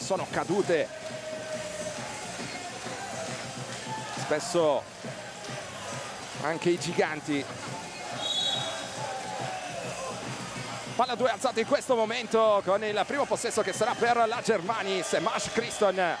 sono cadute. Spesso anche i giganti. Palla 2 alzata in questo momento con il primo possesso che sarà per la Germani Semash Christon.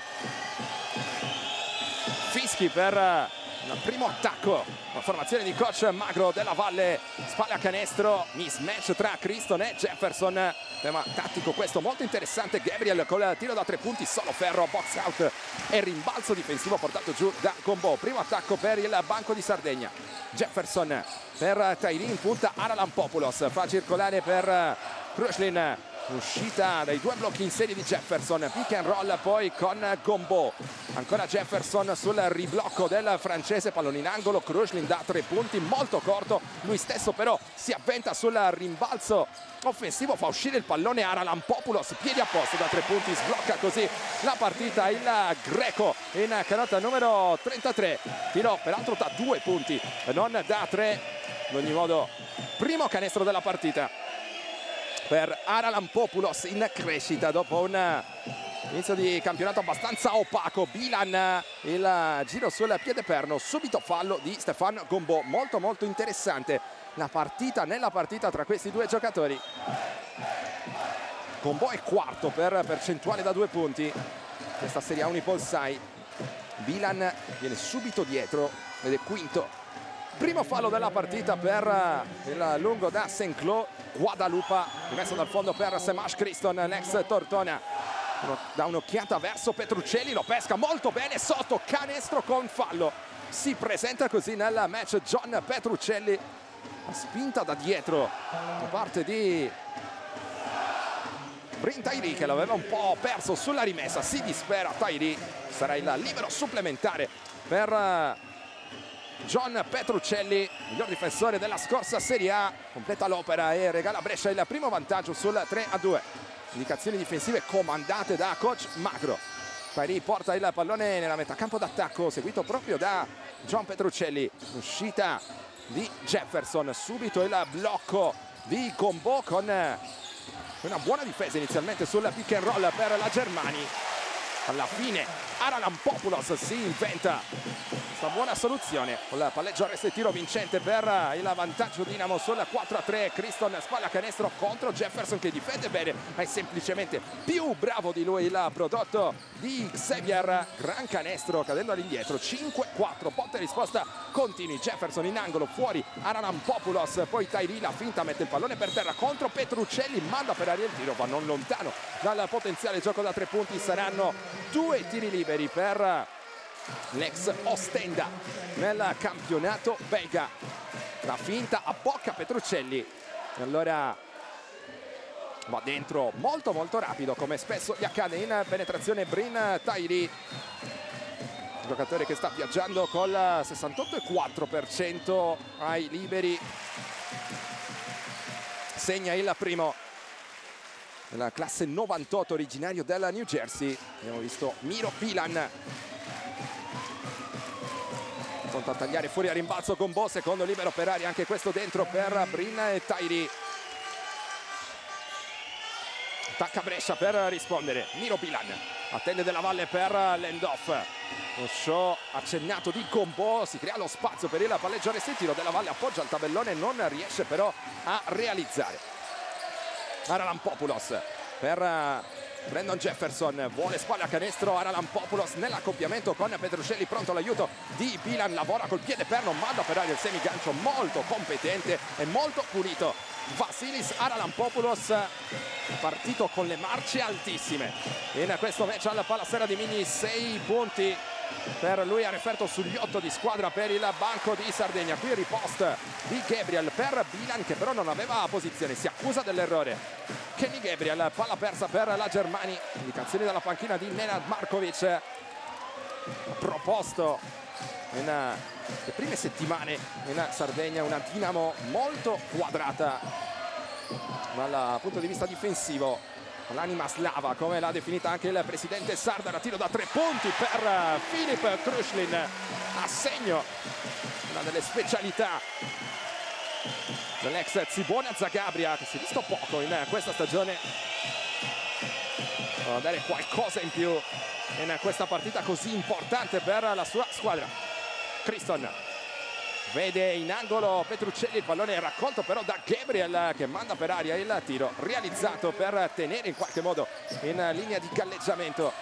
Fischi per il primo attacco la formazione di coach Magro della Valle spalle a canestro mismatch tra Criston e Jefferson. Tema tattico questo molto interessante Gabriel col tiro da tre punti solo ferro box out e rimbalzo difensivo portato giù da Combo primo attacco per il banco di Sardegna. Jefferson per Tairin punta Aralampopoulos fa circolare per Krushlin uscita dai due blocchi in serie di Jefferson. Pick and roll poi con Gombo ancora Jefferson sul riblocco del francese pallone in angolo Krushlin da tre punti molto corto. Lui stesso però si avventa sul rimbalzo offensivo fa uscire il pallone Aralan Populos piedi a posto da tre punti sblocca così la partita il greco in canota numero 33 tiro peraltro da due punti non da tre in ogni modo primo canestro della partita per Aralampopoulos in crescita dopo un inizio di campionato abbastanza opaco. Bilan il giro sul piede perno subito fallo di Stefan Gombo. Molto molto interessante la partita nella partita tra questi due giocatori. Gombo è quarto per percentuale da due punti. Questa serie A Unipol 6 Bilan viene subito dietro ed è quinto primo fallo della partita per il lungo da St. Cloud Guadalupa rimesso dal fondo per Semash Criston l'ex Tortona da un'occhiata verso Petruccelli lo pesca molto bene sotto canestro con fallo si presenta così nel match John Petruccelli spinta da dietro da parte di Brin Tairi che l'aveva un po' perso sulla rimessa si dispera Tairi sarà il libero supplementare per John Petruccelli, miglior difensore della scorsa Serie A, completa l'opera e regala a Brescia il primo vantaggio sul 3 a 2. Indicazioni difensive comandate da coach Magro. Pairi porta il pallone nella metà campo d'attacco, seguito proprio da John Petruccelli. Uscita di Jefferson, subito il blocco di Combo con una buona difesa inizialmente sul pick and roll per la Germani. Alla fine Aralampopoulos si inventa questa buona soluzione. La palleggio arresto e tiro vincente per il vantaggio Dinamo sul 4 a 3 Criston spalla canestro contro Jefferson che difende bene ma è semplicemente più bravo di lui il prodotto di Xavier. Gran canestro cadendo all'indietro 5-4 botta risposta continui Jefferson in angolo fuori Aranampopoulos poi Tairi la finta mette il pallone per terra contro Petruccelli manda per aria il tiro va non lontano dal potenziale gioco da tre punti saranno due tiri liberi per l'ex Ostenda. Nel campionato belga la finta a bocca Petruccelli. Allora va dentro molto molto rapido come spesso gli accade in penetrazione Brin Tairi. Giocatore che sta viaggiando col 68,4% ai liberi. Segna il primo nella classe 98 originario della New Jersey abbiamo visto Miro Pilan pronto a tagliare fuori a rimbalzo con Bo secondo libero per aria anche questo dentro per Brin e Tairi. Attacca Brescia per rispondere. Miro Bilan attende della Valle per l'end-off. Lo show accennato di Combo si crea lo spazio per il palleggio tiro della Valle appoggia il tabellone non riesce però a realizzare Aralampopoulos per Brandon Jefferson. Vuole spalle a canestro Aralampopoulos nell'accoppiamento con Petruccelli pronto all'aiuto di Pilan lavora col piede perno manda per aria il semigancio molto competente e molto pulito. Vasilis Aralampopoulos partito con le marce altissime. In questo match alla Palassera di Mini 6 punti per lui ha referto sugli 8 di squadra per il banco di Sardegna. Qui il ripost di Gabriel per Bilan che però non aveva posizione. Si accusa dell'errore. Kenny Gabriel palla persa per la Germani indicazioni dalla panchina di Nenad Markovic. Proposto in le prime settimane in Sardegna una Dinamo molto quadrata dal punto di vista difensivo l'anima slava come l'ha definita anche il presidente Sardar a tiro da tre punti per Filip Krushlin a segno una delle specialità dell'ex Zibona Zagabria che si è visto poco in questa stagione. A dare qualcosa in più in questa partita così importante per la sua squadra. Criston vede in angolo Petruccelli, il pallone raccolto però da Gabriel che manda per aria il tiro realizzato per tenere in qualche modo in linea di galleggiamento.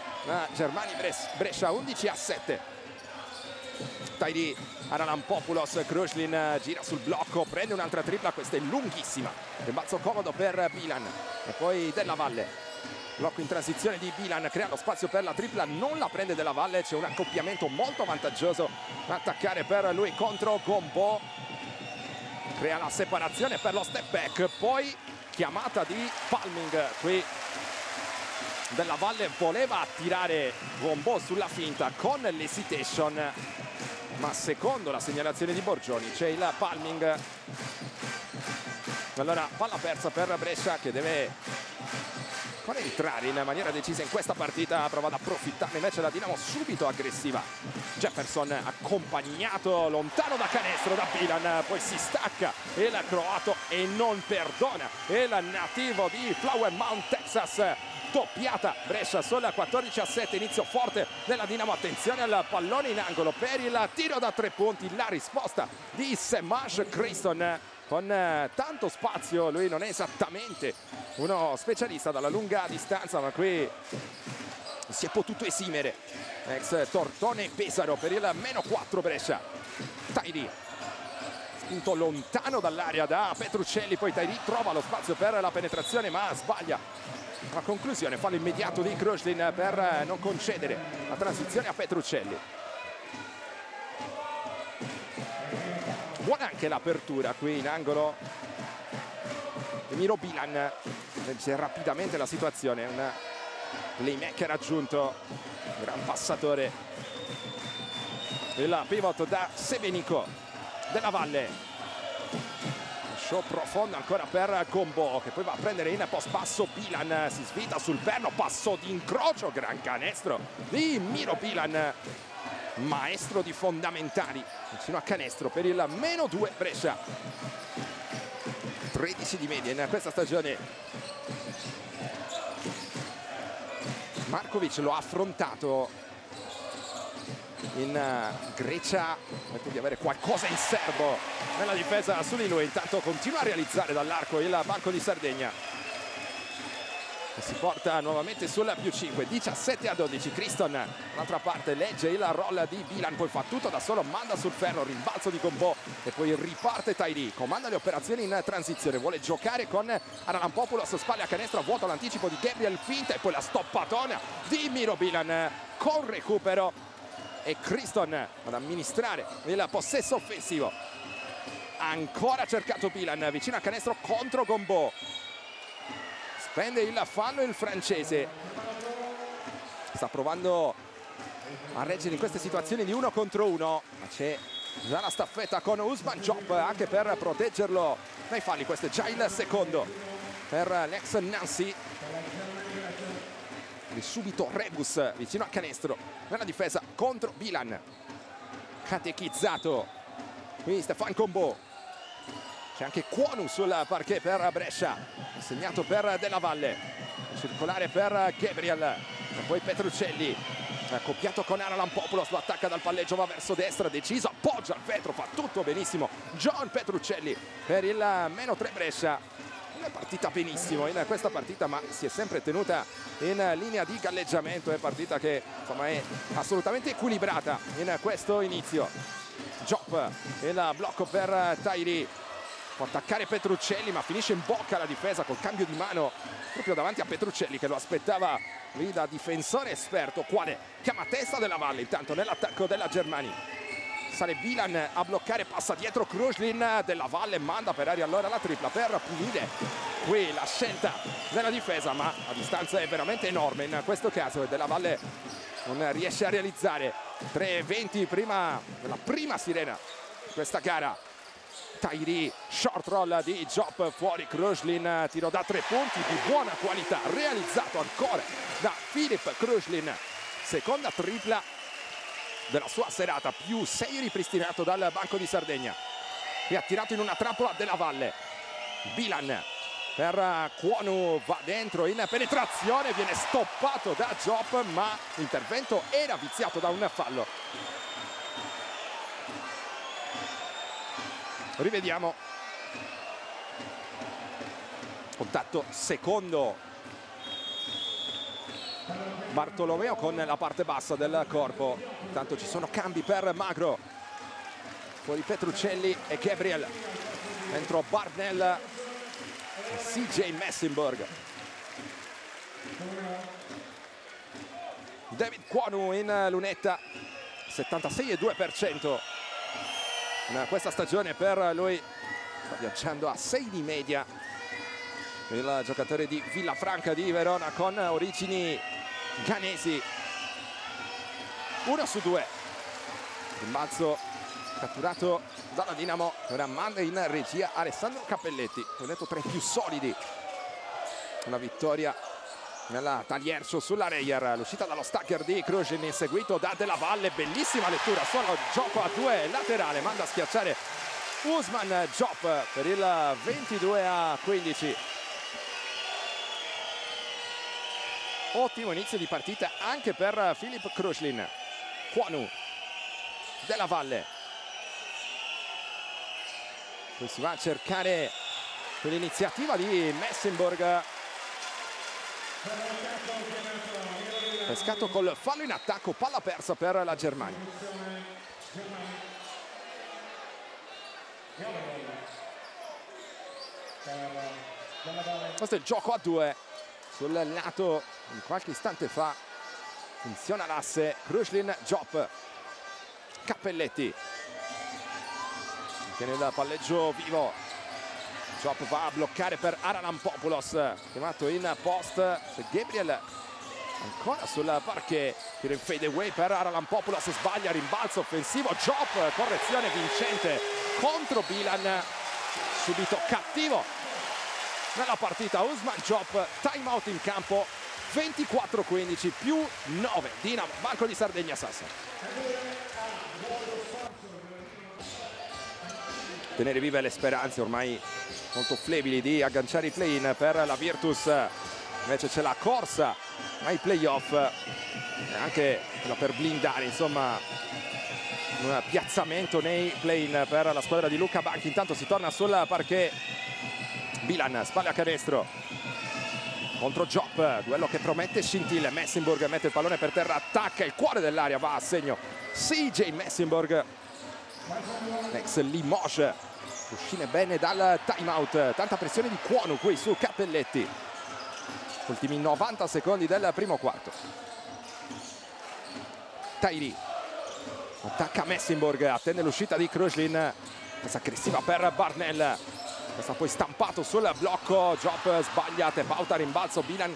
Germani Brescia 11 a 7 Tairi Popoulos, Krushlin gira sul blocco prende un'altra tripla questa è lunghissima. Rimbalzo comodo per Bilan e poi Della Valle blocco in transizione di Bilan crea lo spazio per la tripla non la prende Della Valle c'è un accoppiamento molto vantaggioso attaccare per lui contro Gombo. Crea la separazione per lo step back poi chiamata di Palming. Qui Della Valle voleva attirare Gombo sulla finta con l'esitation ma secondo la segnalazione di Borgioni c'è il Palming. Allora palla persa per Brescia che deve ancora entrare in maniera decisa in questa partita prova ad approfittare invece la Dinamo subito aggressiva. Jefferson accompagnato lontano da canestro da Bilan poi si stacca il croato e non perdona il nativo di Flower Mount Texas doppiata Brescia solo 14 a 7 inizio forte della Dinamo. Attenzione al pallone in angolo per il tiro da tre punti la risposta di Semash Criston con eh, tanto spazio lui non è esattamente uno specialista dalla lunga distanza ma qui si è potuto esimere. Ex Tortone Pesaro per il meno 4 Brescia. Tairi spinto lontano dall'area da Petruccelli poi Tairi trova lo spazio per la penetrazione ma sbaglia. La conclusione fallo immediato di Krushlin per non concedere la transizione a Petruccelli buona anche l'apertura qui in angolo. Miro Bilan legge rapidamente la situazione un playmaker aggiunto gran passatore. Il pivot da Sevenico della Valle. Show profondo ancora per Combo che poi va a prendere in post passo Bilan si svita sul perno passo di incrocio gran canestro di Miro Bilan maestro di fondamentali. Vicino a canestro per il meno 2 Brescia. 13 di media in questa stagione. Markovic lo ha affrontato in eh, Grecia. Cerca di avere qualcosa in serbo nella difesa su di lui. Intanto continua a realizzare dall'arco il banco di Sardegna si porta nuovamente sulla più 5 17 a 12 Criston d'altra parte legge il roll di Bilan poi fa tutto da solo manda sul ferro rimbalzo di Combo e poi riparte Tairi. Comanda le operazioni in transizione vuole giocare con Aranampopoulos spalle a canestro vuoto l'anticipo di Gabriel finta e poi la stoppatona di Miro Bilan. Con recupero e Criston ad amministrare il possesso offensivo. Ancora cercato Bilan vicino a canestro contro Gombo prende il fallo il francese. Sta provando a reggere in queste situazioni di uno contro uno. Ma c'è già la staffetta con Usman Job anche per proteggerlo dai falli. Questo è già il secondo per l'ex Nancy. E subito Rebus vicino a canestro nella difesa contro Bilan catechizzato qui Stefan Combo c'è anche Cuonu sul parquet per Brescia segnato per Della Valle. Circolare per Gabriel e poi Petruccelli. Accoppiato con Aralan Popoulos lo attacca dal palleggio va verso destra deciso appoggia il vetro fa tutto benissimo. John Petruccelli per il meno 3 Brescia. È partita benissimo in questa partita ma si è sempre tenuta in linea di galleggiamento. È partita che insomma è assolutamente equilibrata in questo inizio. Job il blocco per Tairi può attaccare Petruccelli ma finisce in bocca la difesa col cambio di mano proprio davanti a Petruccelli che lo aspettava lì da difensore esperto quale chiama testa della Valle intanto nell'attacco della Germania. Sale Bilan a bloccare passa dietro Kruzlin della Valle manda per aria allora la tripla per pulire qui la scelta della difesa ma la distanza è veramente enorme. In questo caso e della Valle non riesce a realizzare. 3-20 prima della prima sirena questa gara Tairi, short roll di Job fuori Krushlin, tiro da tre punti di buona qualità, realizzato ancora da Filip Krushlin, seconda tripla della sua serata, più sei ripristinato dal banco di Sardegna. E ha tirato in una trappola della Valle. Bilan per Kwonu va dentro in penetrazione viene stoppato da Job ma l'intervento era viziato da un fallo rivediamo. Contatto secondo. Bartolomeo con la parte bassa del corpo. Intanto ci sono cambi per Magro. Fuori Petruccelli e Gabriel. Dentro Barnell CJ Messenberg. David Quonu in lunetta. 76,2% in questa stagione per lui sta viaggiando a 6 di media. Il giocatore di Villafranca di Verona con origini ghanesi. 1 su 2 rimbalzo catturato dalla Dinamo. Ora manda in regia Alessandro Cappelletti. Ho detto tra i più solidi. Una vittoria nella Tagliercio sulla Reyer l'uscita dallo stacker di Krujin seguito da Della Valle bellissima lettura solo gioco a due laterale manda a schiacciare Usman Job per il 22 a 15 ottimo inizio di partita anche per Filip Kruslin Kwanu della Valle. Poi si va a cercare quell'iniziativa di Messenborg pescato col fallo in attacco palla persa per la Germania. Questo è il gioco a due. Sul lato in qualche istante fa funziona l'asse. Kruslin Job Cappelletti. Tiene il palleggio vivo Job va a bloccare per Popoulos chiamato in post. Gabriel ancora sul parquet. Tira in fade away per Popoulos. Sbaglia rimbalzo offensivo. Job correzione vincente contro Bilan. Subito cattivo nella partita. Usman Job time out in campo. 24-15 più 9 Dinamo Banco di Sardegna Sassa tenere vive le speranze ormai molto flebili di agganciare i play-in per la Virtus. Invece c'è la corsa ai playoff anche per blindare insomma un piazzamento nei play-in per la squadra di Luca Banchi. Intanto si torna sul parquet. Bilan, spalle a canestro. Contro Job, duello che promette scintille. Messenburg mette il pallone per terra attacca il cuore dell'aria, va a segno. CJ Messenburg. Ex Limoges uscire bene dal time out tanta pressione di Cuono qui su Cappelletti. Ultimi 90 secondi del primo quarto. Tairi. Attacca Messenburg attende l'uscita di Kruslin. Questa aggressiva per Barnell. Questa poi stampato sul blocco. Job sbaglia Tepauta rimbalzo Bilan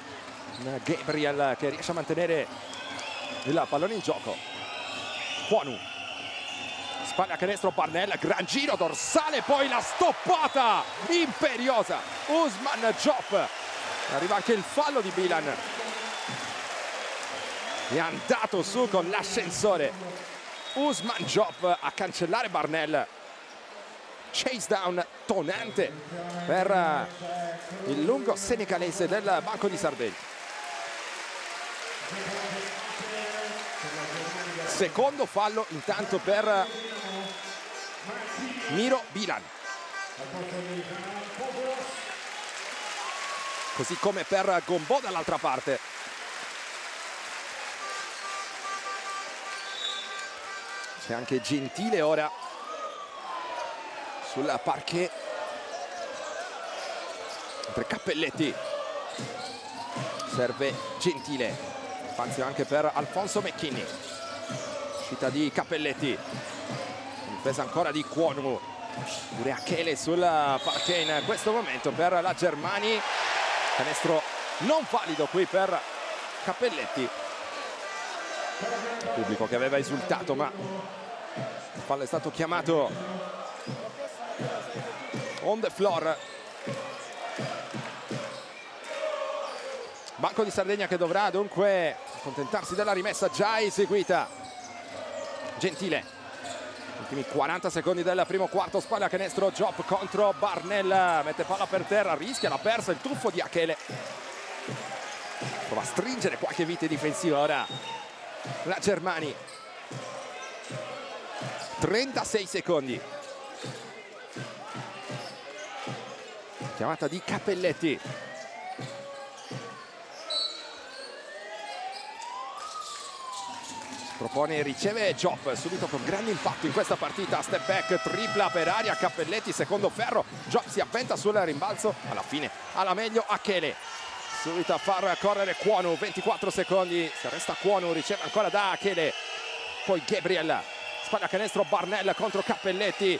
Gabriel che riesce a mantenere il pallone in gioco. Quonu spalla canestro Barnell gran giro dorsale poi la stoppata imperiosa. Usman Job arriva anche il fallo di Bilan è andato su con l'ascensore. Usman Job a cancellare Barnell chase down tonante per eh, il lungo senegalese del Banco di Sardegna. Secondo fallo intanto per Miro Bilan. Così come per Gombo dall'altra parte. C'è anche Gentile ora sul parquet. Per Cappelletti. Serve Gentile. Spazio anche per Alfonso Mecchini. Uscita di Cappelletti difesa ancora di Cuonu pure Achele sul parquet in questo momento per la Germani canestro non valido qui per Cappelletti. Il pubblico che aveva esultato ma il fallo è stato chiamato on the floor. Banco di Sardegna che dovrà dunque accontentarsi della rimessa già eseguita. Gentile ultimi 40 secondi del primo quarto spalla canestro Job contro Barnell mette palla per terra rischia la persa il tuffo di Achele. Prova a stringere qualche vite difensiva ora la Germani. 36 secondi. Chiamata di Cappelletti propone e riceve Job subito con grande impatto in questa partita. Step back tripla per aria Cappelletti secondo ferro. Job si avventa sul rimbalzo alla fine alla meglio Achele. Subito a far correre Quonu 24 secondi se resta Quonu riceve ancora da Achele. Poi Gabriel spalla canestro Barnell contro Cappelletti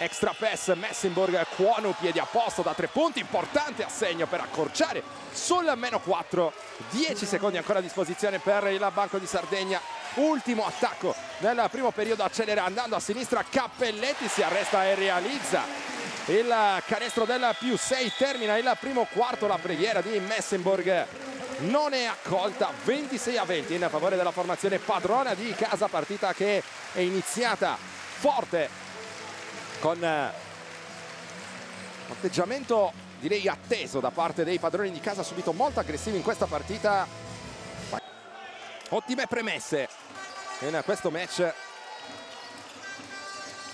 extra pass Messenburg Quonu piedi a posto da tre punti importante assegno per accorciare. Sul meno 4 10 secondi ancora a disposizione per il banco di Sardegna. Ultimo attacco nel primo periodo accelera andando a sinistra Cappelletti si arresta e realizza. Il canestro del più 6 termina il primo quarto la preghiera di Messenburg non è accolta 26 a 20 in favore della formazione padrona di casa partita che è iniziata forte con atteggiamento direi atteso da parte dei padroni di casa subito molto aggressivi in questa partita. Ottime premesse in questo match.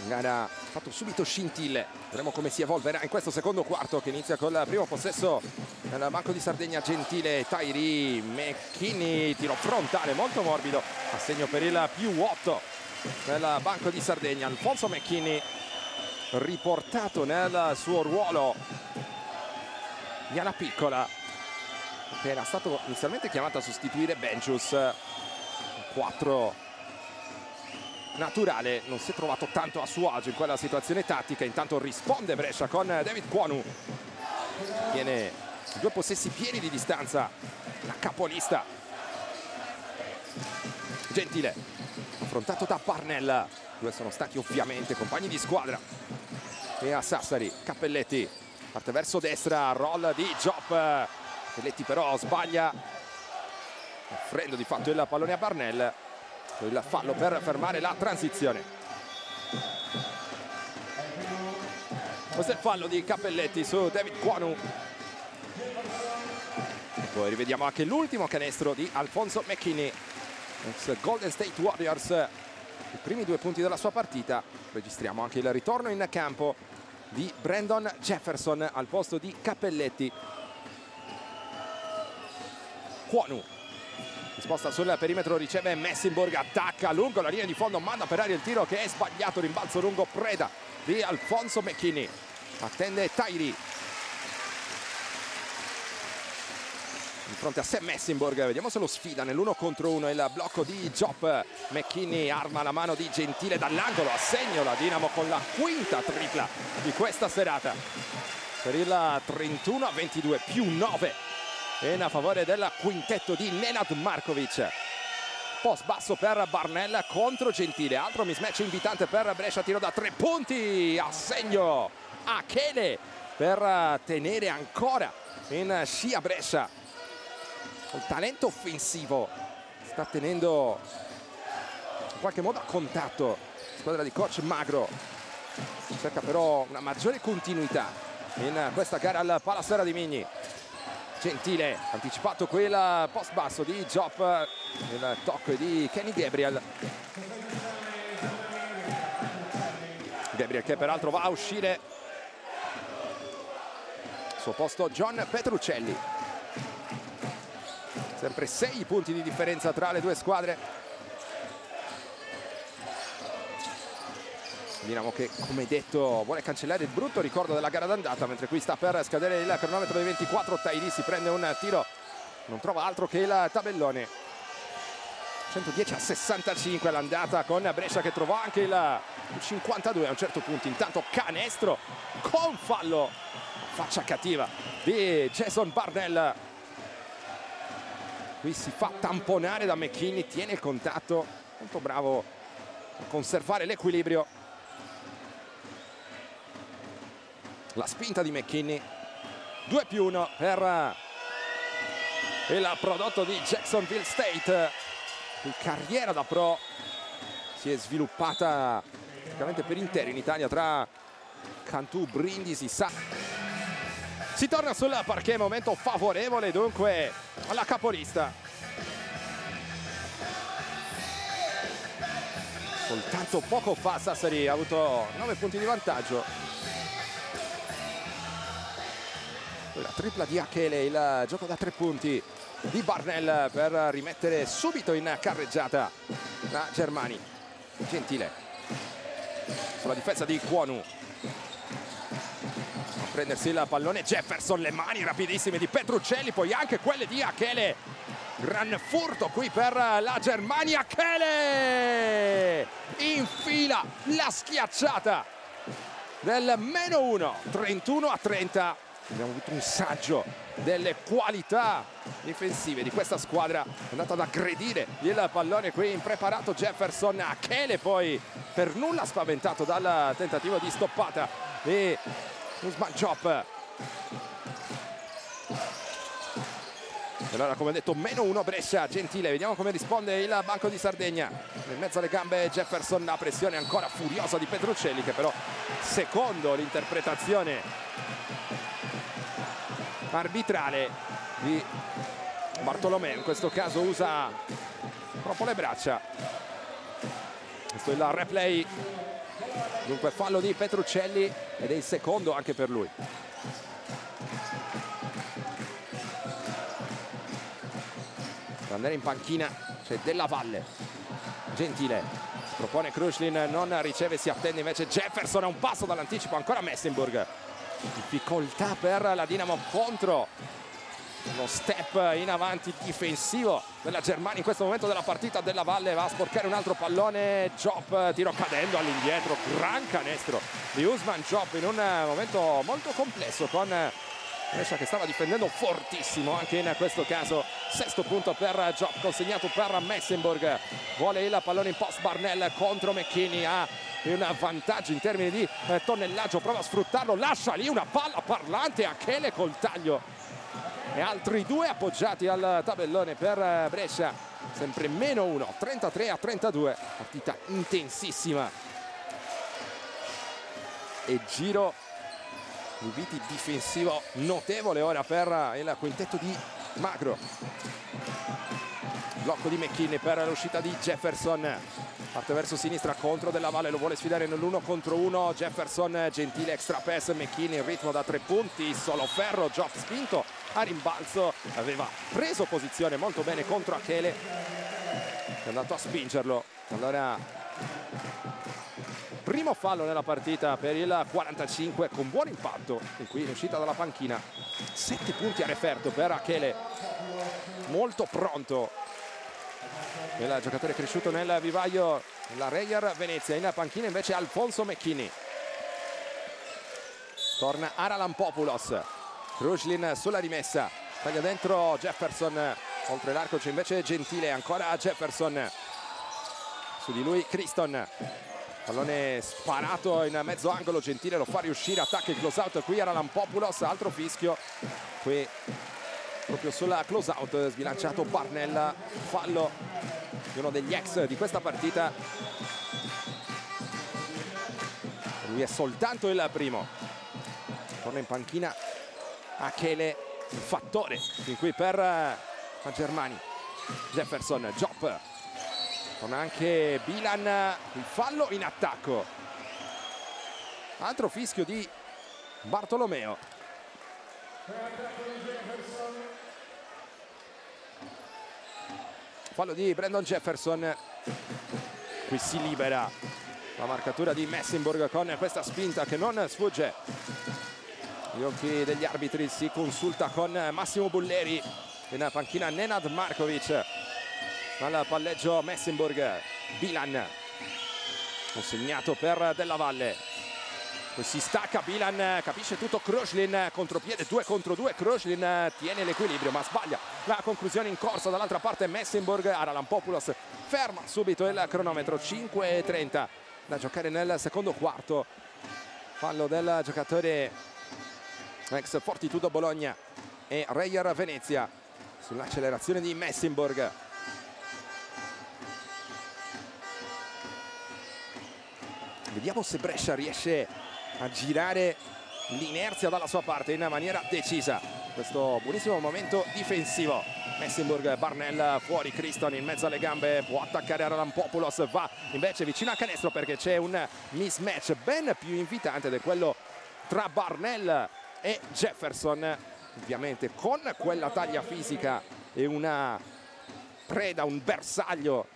Gara fatto subito scintille. Vedremo come si evolverà in questo secondo quarto che inizia col primo possesso nel banco di Sardegna Gentile Tairi McKinney tiro frontale molto morbido. Assegno per il più 8 nel banco di Sardegna Alfonso McKinney riportato nel suo ruolo. Di ala piccola che era stato inizialmente chiamato a sostituire Bencius. 4 naturale non si è trovato tanto a suo agio in quella situazione tattica. Intanto risponde Brescia con David Quonu tiene due possessi pieni di distanza. La capolista. Gentile. Affrontato da Parnell due sono stati ovviamente compagni di squadra. E a Sassari Cappelletti parte verso destra roll di Job Cappelletti però sbaglia. Offrendo di fatto il pallone a Barnell. Il fallo per fermare la transizione. Questo è il fallo di Cappelletti su David Quanu poi rivediamo anche l'ultimo canestro di Alfonso McKinney ex Golden State Warriors i primi due punti della sua partita. Registriamo anche il ritorno in campo di Brandon Jefferson al posto di Cappelletti. Quonu sposta sul perimetro riceve Messinburg attacca lungo la linea di fondo manda per aria il tiro che è sbagliato rimbalzo lungo preda di Alfonso McKinney attende Tairi di fronte a Sam Messinburg vediamo se lo sfida nell'uno contro uno il blocco di Job McKinney arma la mano di Gentile dall'angolo assegno la Dinamo con la quinta tripla di questa serata. Per il 31 a 22 più 9 in a favore del quintetto di Nenad Markovic. Post basso per Barnella contro Gentile altro mismatch invitante per Brescia tiro da tre punti a segno Achele per tenere ancora in scia Brescia il talento offensivo sta tenendo in qualche modo a contatto la squadra di coach Magro cerca però una maggiore continuità in questa gara al Palasera di Migni Gentile, anticipato quel post basso di Job, il tocco di Kenny Gabriel. Gabriel che peraltro va a uscire. Suo posto John Petruccelli. Sempre sei punti di differenza tra le due squadre. Dinamo che come detto vuole cancellare il brutto ricordo della gara d'andata mentre qui sta per scadere il cronometro dei 24 Tairi si prende un tiro non trova altro che il tabellone. 110 a 65 l'andata con Brescia che trovò anche il 52 a un certo punto. Intanto canestro con fallo faccia cattiva di Jason Barnell qui si fa tamponare da McKinney tiene il contatto molto bravo a conservare l'equilibrio la spinta di McKinney 2 più 1 per il prodotto di Jacksonville State il carriera da pro si è sviluppata praticamente per intero in Italia tra Cantù, Brindisi, Sa. Si torna sul parquet, momento favorevole dunque alla capolista. Soltanto poco fa Sassari ha avuto 9 punti di vantaggio. La tripla di Achele, il gioco da tre punti di Barnell per rimettere subito in carreggiata la Germani. Gentile sulla difesa di Kwonu a prendersi il pallone. Jefferson, le mani rapidissime di Petruccelli, poi anche quelle di Achele. Gran furto qui per la Germania, Achele! Infila la schiacciata del meno 1, 31 a 30. Abbiamo avuto un saggio delle qualità difensive di questa squadra. È andata ad aggredire il pallone qui impreparato Jefferson. Achele poi per nulla spaventato dal tentativo di stoppata. E Usman Chop. Allora come detto meno uno Brescia Gentile. Vediamo come risponde il banco di Sardegna. In mezzo alle gambe Jefferson la pressione ancora furiosa di Petruccelli che però secondo l'interpretazione arbitrale di Bartolomeo in questo caso usa proprio le braccia. Questo è il replay dunque fallo di Petruccelli ed è il secondo anche per lui. Per andare in panchina c'è Della Valle. Gentile. Propone Krushlin non riceve si attende invece Jefferson a un passo dall'anticipo ancora Messenburg. Difficoltà per la Dinamo contro uno step in avanti difensivo della Germania in questo momento della partita della Valle va a sporcare un altro pallone Chop tiro cadendo all'indietro gran canestro di Usman Chop in un momento molto complesso con Brescia che stava difendendo fortissimo anche in questo caso. Sesto punto per Chop consegnato per Messenburg. Vuole il pallone in post Barnell contro McKinney ha un vantaggio in termini di eh, tonnellaggio prova a sfruttarlo lascia lì una palla parlante a Chele col taglio e altri due appoggiati al tabellone per eh, Brescia. Sempre meno uno 33 a 32 partita intensissima. E giro di viti difensivo notevole ora per il quintetto di Magro. Blocco di McKinney per l'uscita di Jefferson. Parte verso sinistra contro Della Valle lo vuole sfidare nell'uno contro uno. Jefferson gentile extra pass McKinney in ritmo da tre punti solo ferro Geoff spinto a rimbalzo. Aveva preso posizione molto bene contro Achele. È andato a spingerlo. Allora primo fallo nella partita per il 45 con buon impatto. E qui in uscita dalla panchina. Sette punti a referto per Achele. Molto pronto. Il giocatore cresciuto nel vivaio la Reyer Venezia. In panchina invece Alfonso Mecchini. Torna Aralan Populos Krushlin sulla rimessa taglia dentro Jefferson oltre l'arco c'è invece Gentile ancora Jefferson. Su di lui Criston pallone sparato in mezzo angolo Gentile lo fa riuscire attacca il close out qui Aralan Populos altro fischio. Qui proprio sulla close out sbilanciato Barnell fallo di uno degli ex di questa partita. Lui è soltanto il primo. Torna in panchina Achele fattore fin qui per la Germani Jefferson Job torna anche Bilan il fallo in attacco. Altro fischio di Bartolomeo. Fallo di Brandon Jefferson. Qui si libera la marcatura di Messenburg con questa spinta che non sfugge gli occhi degli arbitri si consulta con Massimo Bulleri in panchina Nenad Markovic. Al palleggio Messenburg Bilan consegnato per Della Valle. Si stacca Bilan, capisce tutto Kroshlin, contropiede 2 contro 2, Kroshlin tiene l'equilibrio ma sbaglia la conclusione in corsa. Dall'altra parte Messenburg, Aralampopulos ferma subito il cronometro, 5.30 da giocare nel secondo quarto, fallo del giocatore ex Fortitudo Bologna e Reyer Venezia sull'accelerazione di Messenburg. vediamo se Brescia riesce a girare l'inerzia dalla sua parte in maniera decisa questo buonissimo momento difensivo Messenburg, Barnell fuori, Criston in mezzo alle gambe, può attaccare Arampopoulos, va invece vicino al canestro perché c'è un mismatch ben più invitante di quello tra Barnell e Jefferson, ovviamente con quella taglia fisica e una preda, un bersaglio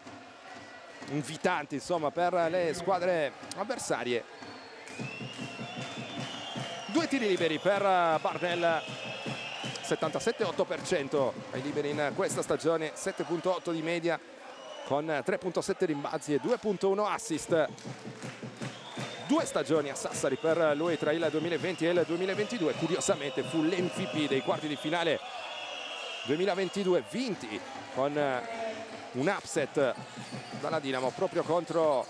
invitante insomma per le squadre avversarie. Due tiri liberi per Barnell 77,8% ai liberi in questa stagione, 7,8 di media con 3,7 rimbalzi e 2,1 assist. Due stagioni a Sassari per lui tra il 2020 e il 2022, curiosamente fu l'MVP dei quarti di finale 2022 vinti con un upset dalla Dinamo proprio contro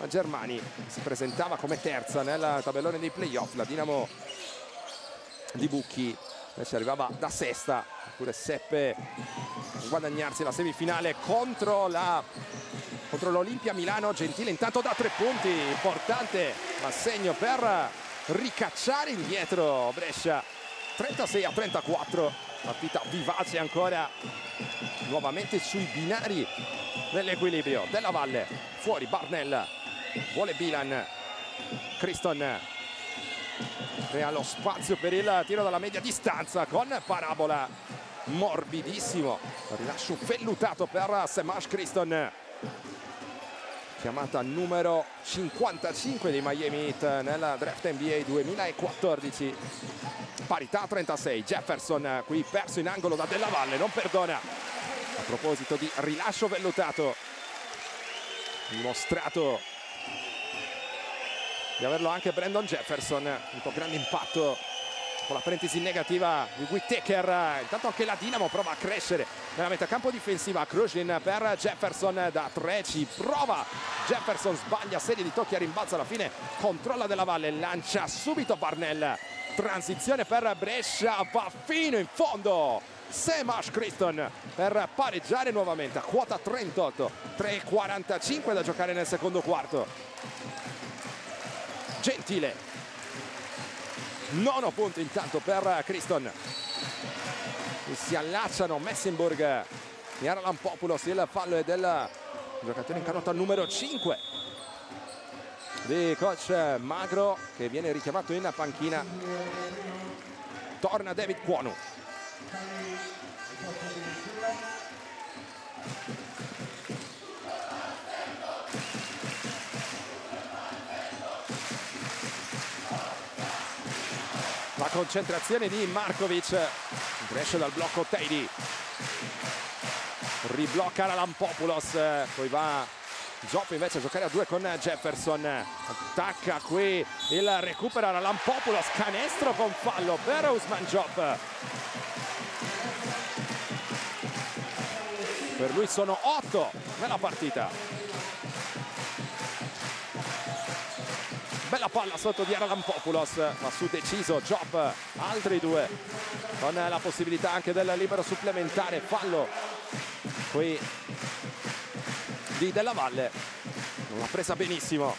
la Germani si presentava come terza nel tabellone dei playoff. La Dinamo di Bucchi invece arrivava da sesta. Pure seppe guadagnarsi la semifinale contro la contro l'Olimpia Milano Gentile intanto da tre punti importante l'assegno per ricacciare indietro Brescia. 36 a 34 partita vivace ancora nuovamente sui binari dell'equilibrio della Valle. Fuori Barnell vuole Bilan Criston crea lo spazio per il tiro dalla media distanza con parabola morbidissimo. Rilascio vellutato per Semash Criston chiamata numero 55 dei Miami Heat nella draft NBA 2014 parità 36 Jefferson qui perso in angolo da Della Valle non perdona. A proposito di rilascio vellutato dimostrato di averlo anche Brandon Jefferson. Un po' grande impatto con la parentesi negativa di Whittaker. Intanto anche la Dinamo prova a crescere nella metacampo difensiva. Krushin per Jefferson da 3 ci prova. Jefferson sbaglia serie di tocchi a rimbalzo alla fine controlla della Valle lancia subito Barnell. Transizione per Brescia va fino in fondo. Semash Criston per pareggiare nuovamente. A quota 38 3.45 da giocare nel secondo quarto. Gentile nono punto intanto per Criston. Si allacciano Messenburg e Aralampopoulos il fallo è del giocatore in carota numero 5 di coach Magro che viene richiamato in panchina. Torna David Cuonu la concentrazione di Markovic. Esce dal blocco Teidi. Riblocca la Lampopoulos. Poi va Giop invece a giocare a due con Jefferson. Attacca qui il recupera la Lampopoulos. Canestro con fallo per Usman Giop per lui sono otto nella partita bella palla sotto di Aralampopoulos ma su deciso Job altri due con la possibilità anche del libero supplementare fallo qui di Della Valle non l'ha presa benissimo.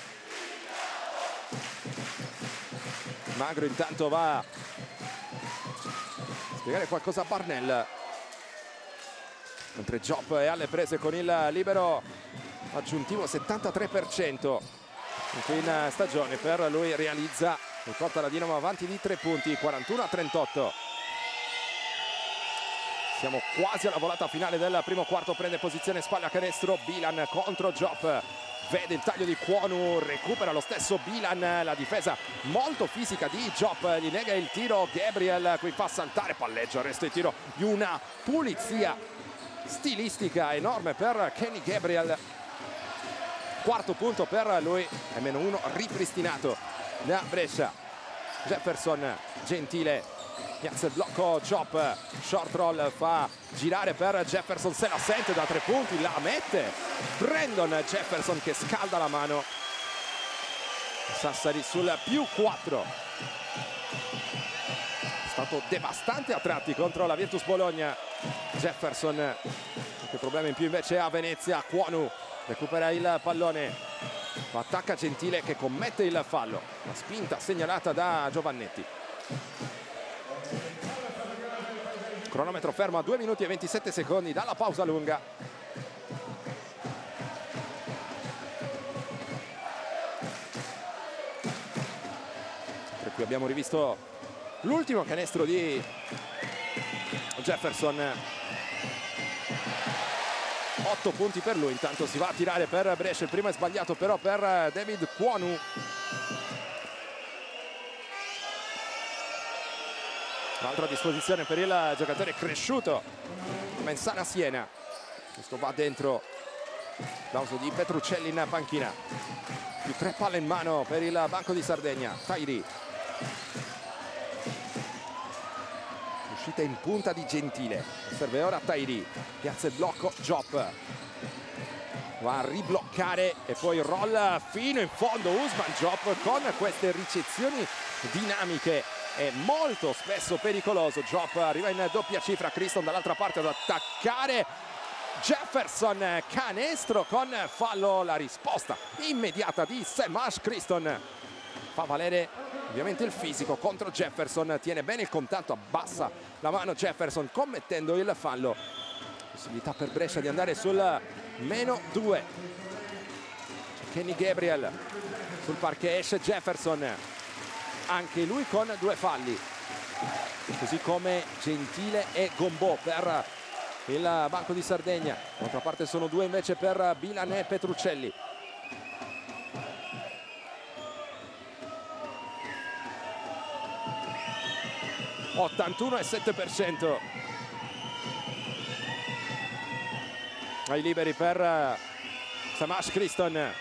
Magro intanto va a spiegare qualcosa a Barnell mentre Job è alle prese con il libero aggiuntivo 73% in stagione per lui realizza e porta la Dinamo avanti di tre punti 41 a 38 siamo quasi alla volata finale del primo quarto prende posizione spalla canestro Bilan contro Job vede il taglio di Cuonu recupera lo stesso Bilan la difesa molto fisica di Job gli nega il tiro Gabriel qui fa saltare palleggio resto il tiro di una pulizia stilistica enorme per Kenny Gabriel quarto punto per lui e meno uno ripristinato da Brescia. Jefferson Gentile piazza il blocco Chop short roll fa girare per Jefferson se la sente da tre punti la mette. Brandon Jefferson che scalda la mano. Sassari sul più 4 è stato devastante a tratti contro la Virtus Bologna. Jefferson che problema in più invece a Venezia Cuonu recupera il pallone. Attacca Gentile che commette il fallo. La spinta segnalata da Giovannetti. Cronometro fermo a 2 minuti e 27 secondi dalla pausa lunga. Per cui abbiamo rivisto l'ultimo canestro di Jefferson 8 punti per lui. Intanto si va a tirare per Brescia il primo è sbagliato però per David Kwonu un'altra disposizione per il giocatore cresciuto Mensana Siena. Questo va dentro applauso di Petruccelli in panchina. Più tre palle in mano per il banco di Sardegna Tairi uscita in punta di Gentile. Serve ora Tairi piazza il blocco Job va a ribloccare e poi roll fino in fondo Usman Job con queste ricezioni dinamiche. È molto spesso pericoloso. Job arriva in doppia cifra Criston dall'altra parte ad attaccare. Jefferson canestro con fallo la risposta immediata di Semash Criston. Fa valere ovviamente il fisico contro Jefferson tiene bene il contatto abbassa la mano Jefferson commettendo il fallo. Possibilità per Brescia di andare sul meno 2 Kenny Gabriel sul parquet esce Jefferson. Anche lui con due falli. Così come Gentile e Gombò per il banco di Sardegna. D'altra parte sono due invece per Bilan e Petruccelli 81,7% ai liberi per eh, Samash Criston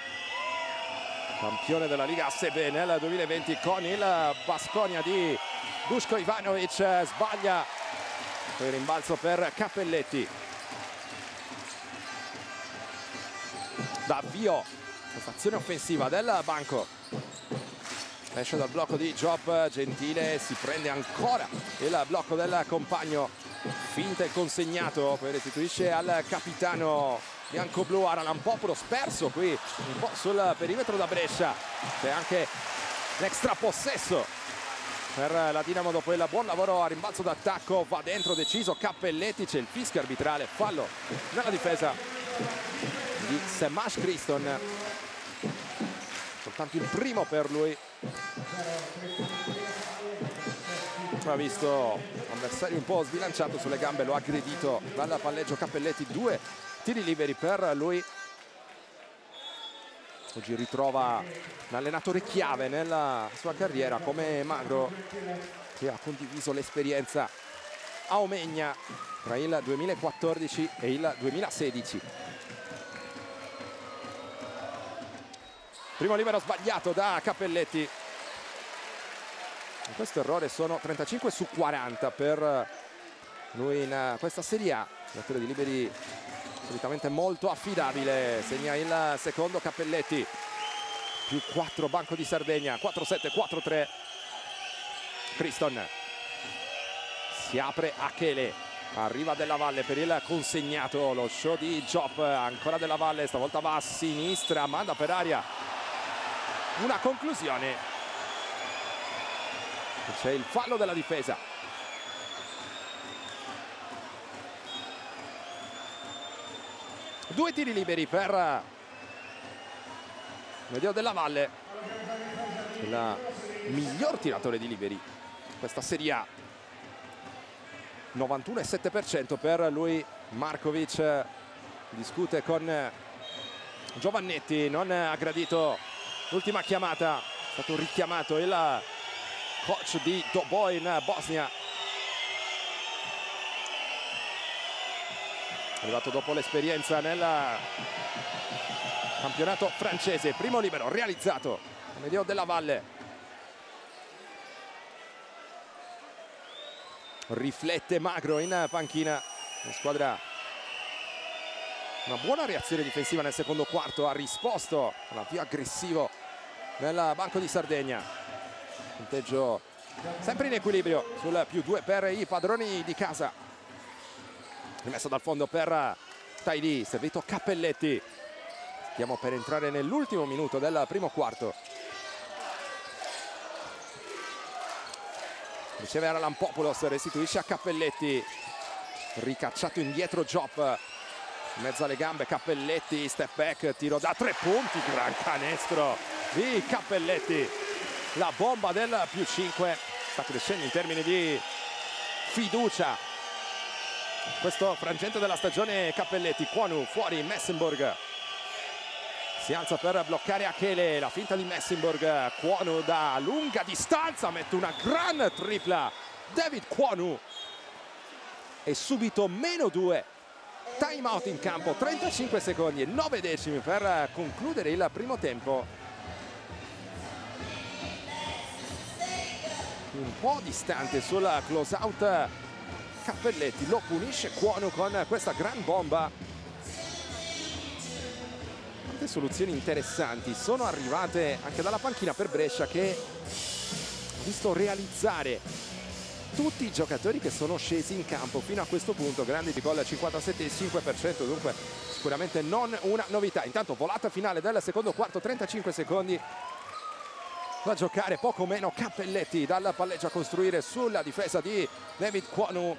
campione della Liga ASB nel 2020 con il Basconia di Dusko Ivanovic sbaglia poi rimbalzo per Cappelletti. Da avvio questa azione offensiva del banco esce dal blocco di Job Gentile si prende ancora il blocco del compagno. Finta il consegnato poi restituisce al capitano bianco-blu Aralan-Popolo sperso qui un po' sul perimetro da Brescia. C'è anche l'extra possesso per la Dinamo dopo il buon lavoro a rimbalzo d'attacco. Va dentro deciso Cappelletti c'è il fischio arbitrale fallo nella difesa di Semash Criston soltanto il primo per lui ha visto avversario un po' sbilanciato sulle gambe lo ha aggredito dal palleggio Cappelletti. Due tiri liberi per lui. Oggi ritrova un allenatore chiave nella sua carriera come Magro che ha condiviso l'esperienza a Omegna tra il 2014 e il 2016 primo libero sbagliato da Cappelletti questo errore sono 35 su 40 per lui in questa Serie A. Giocatore di liberi solitamente molto affidabile. Segna il secondo Cappelletti. Più 4 Banco di Sardegna. 4-7, 4-3 Criston si apre Achele. Arriva Della Valle per il consegnato. Lo show di Job ancora Della Valle. Stavolta va a sinistra. Manda per aria. Una conclusione c'è il fallo della difesa. Due tiri liberi per Medeo della Valle. Il miglior tiratore di liberi questa Serie A. 91,7% per lui. Markovic discute con Giovannetti. Non ha gradito l'ultima chiamata. È stato richiamato il coach di Doboj in Bosnia. Arrivato dopo l'esperienza nel campionato francese primo libero realizzato Medeo della Valle. Riflette Magro in panchina la squadra una buona reazione difensiva nel secondo quarto ha risposto alla più aggressivo nel banco di Sardegna punteggio sempre in equilibrio sul più due per i padroni di casa rimesso dal fondo per Taidi, servito Cappelletti Stiamo per entrare nell'ultimo minuto del primo quarto. Riceve Aralan Popoulos, restituisce a Cappelletti. Ricacciato indietro Job. In mezzo alle gambe Cappelletti, step back, tiro da tre punti, gran canestro di Cappelletti. La bomba del più 5 sta crescendo in termini di fiducia. Questo frangente della stagione Cappelletti, Quonu fuori, Messenburg. Si alza per bloccare Achele, la finta di Messenburg, Quonu da lunga distanza mette una gran tripla, David Quonu e subito meno due, time out in campo, 35 secondi e 9 decimi per concludere il primo tempo. Un po' distante sulla close out Cappelletti, lo punisce Quonu con questa gran bomba. Tante soluzioni interessanti sono arrivate anche dalla panchina per Brescia che ha visto realizzare tutti i giocatori che sono scesi in campo fino a questo punto. Grandi di gol al 57,5% dunque sicuramente non una novità. Intanto volata finale del secondo quarto 35 secondi da giocare poco meno Cappelletti dal palleggio a costruire sulla difesa di David Quonu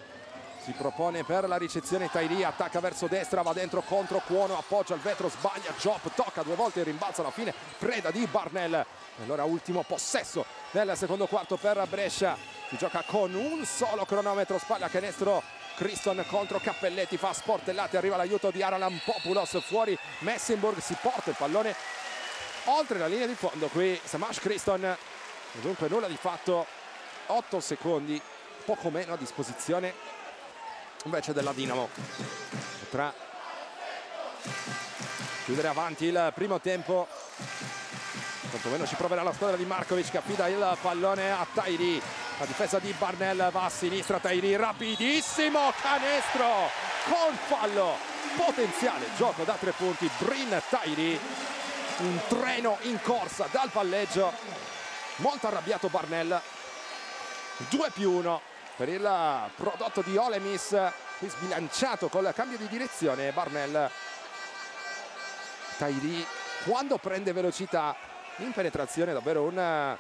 si propone per la ricezione Tairi attacca verso destra va dentro contro Cuono appoggia il vetro sbaglia Job tocca due volte il rimbalzo alla fine preda di Barnell. Allora ultimo possesso nel secondo quarto per Brescia. Si gioca con un solo cronometro spalla canestro Criston contro Cappelletti fa sportellate arriva l'aiuto di Aralan Populos fuori Messenburg si porta il pallone oltre la linea di fondo qui Samash Criston dunque nulla di fatto. 8 secondi poco meno a disposizione invece della Dinamo. Potrà chiudere avanti il primo tempo quantomeno ci proverà la squadra di Markovic che affida il pallone a Tairi. La difesa di Barnell va a sinistra Tairi rapidissimo canestro con fallo. Potenziale gioco da tre punti Brin Tairi un treno in corsa dal palleggio. Molto arrabbiato Barnell. 2 più 1 per il prodotto di Olemis qui sbilanciato col cambio di direzione. Barnell. Tairi quando prende velocità in penetrazione davvero un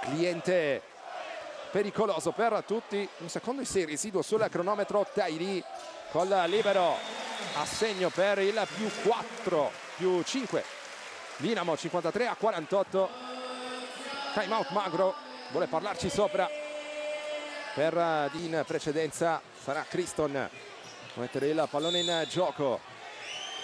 cliente pericoloso per tutti. Un secondo e sei residuo sul cronometro. Tairi col libero assegno per il più 4 più 5 Dinamo 53 a 48 time out Magro vuole parlarci sopra. Per eh, di in precedenza sarà Criston mettere il pallone in gioco.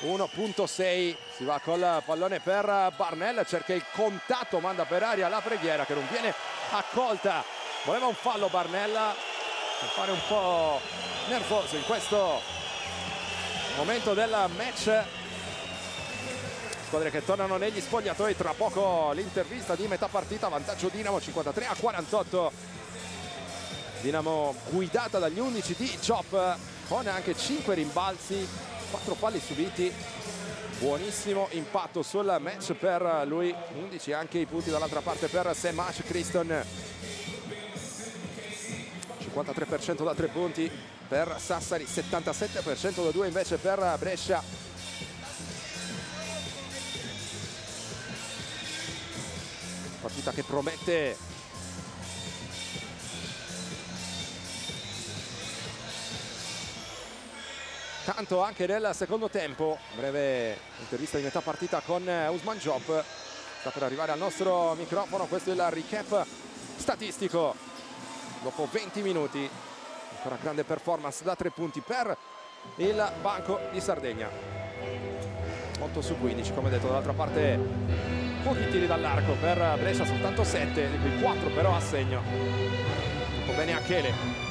1.6 si va col pallone per Barnell cerca il contatto manda per aria la preghiera che non viene accolta. Voleva un fallo Barnell per fare un po' nervoso in questo momento del match squadre che tornano negli spogliatoi tra poco l'intervista di metà partita vantaggio Dinamo 53 a 48 Dinamo guidata dagli 11 di Chop con anche 5 rimbalzi, 4 falli subiti. Buonissimo impatto sul match per lui, 11 anche i punti dall'altra parte per Semash Criston. 53% da 3 punti per Sassari, 77% da 2 invece per Brescia. Partita che promette. Tanto anche nel secondo tempo breve intervista di metà partita con eh, Usman Job. Sta per arrivare al nostro microfono questo è il recap statistico. Dopo 20 minuti ancora grande performance da tre punti per il banco di Sardegna. 8 su 15 come detto dall'altra parte pochi tiri dall'arco per Brescia soltanto 7 di cui 4 però a segno po' bene Achele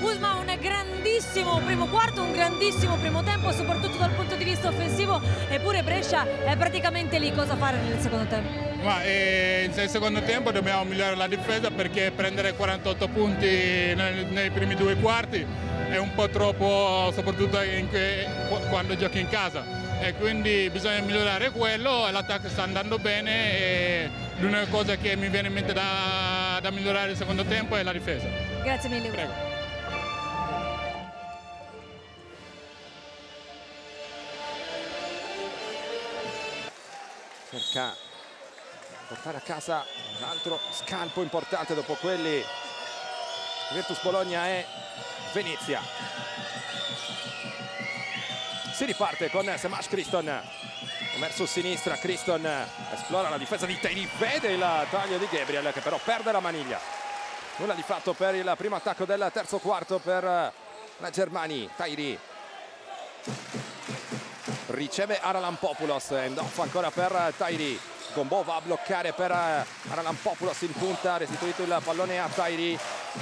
Usma un grandissimo primo quarto, un grandissimo primo tempo, soprattutto dal punto di vista offensivo, eppure Brescia è praticamente lì. Cosa fare nel secondo tempo? Ma, eh, nel secondo tempo dobbiamo migliorare la difesa perché prendere 48 punti nei, nei primi due quarti è un po' troppo, soprattutto que, quando giochi in casa. E quindi bisogna migliorare quello, l'attacco sta andando bene e l'unica cosa che mi viene in mente da, da migliorare il secondo tempo è la difesa. Grazie mille. Prego. cerca di portare a casa un altro scalpo importante dopo quelli Virtus Bologna e Venezia si riparte con Semash Criston verso sinistra Criston esplora la difesa di Tairi vede il taglio di Gabriel che però perde la maniglia. Nulla di fatto per il primo attacco del terzo quarto per la Germani Tairi riceve Aralampopoulos end off ancora per Tairi Gombo va a bloccare per Aralampopoulos in punta restituito il pallone a Tairi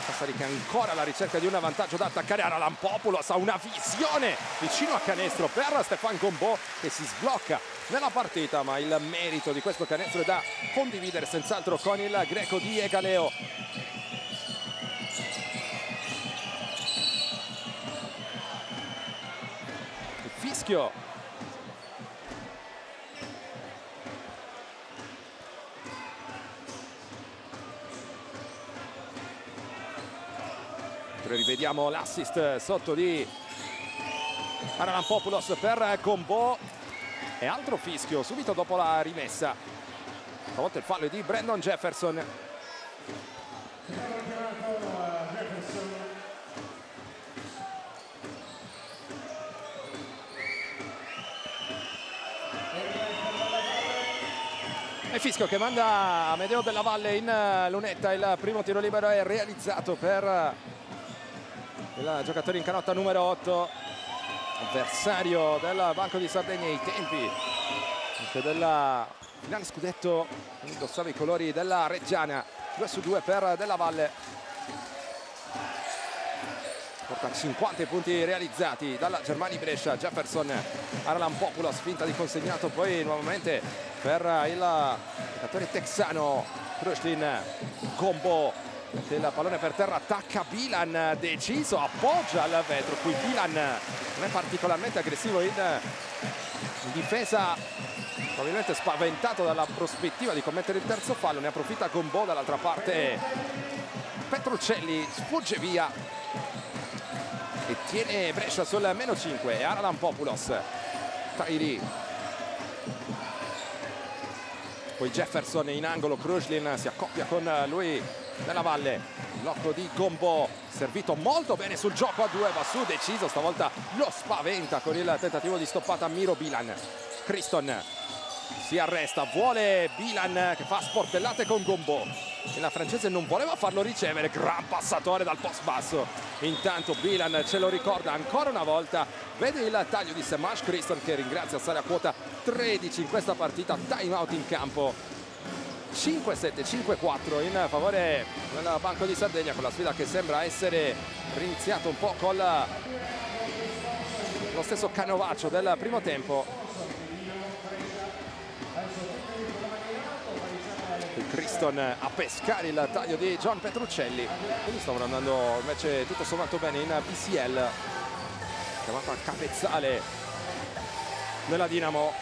Sassari ancora alla ricerca di un vantaggio da attaccare. Aralampopoulos ha una visione vicino a canestro per Stefan Gombo che si sblocca nella partita ma il merito di questo canestro è da condividere senz'altro con il greco di Egaleo. Il fischio rivediamo l'assist sotto di Aralampopoulos per Combo. E altro fischio subito dopo la rimessa. Stavolta il fallo di Brandon Jefferson. E fischio che manda Amedeo Della Valle in lunetta. Il primo tiro libero è realizzato per il giocatore in canotta numero 8 avversario del Banco di Sardegna ai tempi anche della finale scudetto indossava i colori della Reggiana 2 su 2 per Della Valle. Porta 50 punti realizzati dalla Germani Brescia Jefferson Aralampopoulos finta di consegnato poi nuovamente per il giocatore texano Krushlin Combo del pallone per terra attacca Bilan deciso appoggia al vetro qui Bilan non è particolarmente aggressivo in, difesa probabilmente spaventato dalla prospettiva di commettere il terzo fallo ne approfitta Gombo dall'altra parte. Petruccelli sfugge via e tiene Brescia sul meno 5 e Aralan Populos Tairi poi Jefferson in angolo Krujlin si accoppia con lui nella valle blocco di Gombo servito molto bene sul gioco a due va su deciso stavolta lo spaventa con il tentativo di stoppata Miro Bilan. Criston si arresta vuole Bilan che fa sportellate con Gombo. E la francese non voleva farlo ricevere gran passatore dal post basso. Intanto Bilan ce lo ricorda ancora una volta vede il taglio di Semash Criston che ringrazia stare a quota 13 in questa partita time out in campo 5-7, 5-4 in favore del Banco di Sardegna con la sfida che sembra essere riniziata un po' con lo stesso canovaccio del primo tempo. Criston a pescare il taglio di John Petruccelli. Quindi stavano andando invece tutto sommato bene in BCL. Chiamato a capezzale nella Dinamo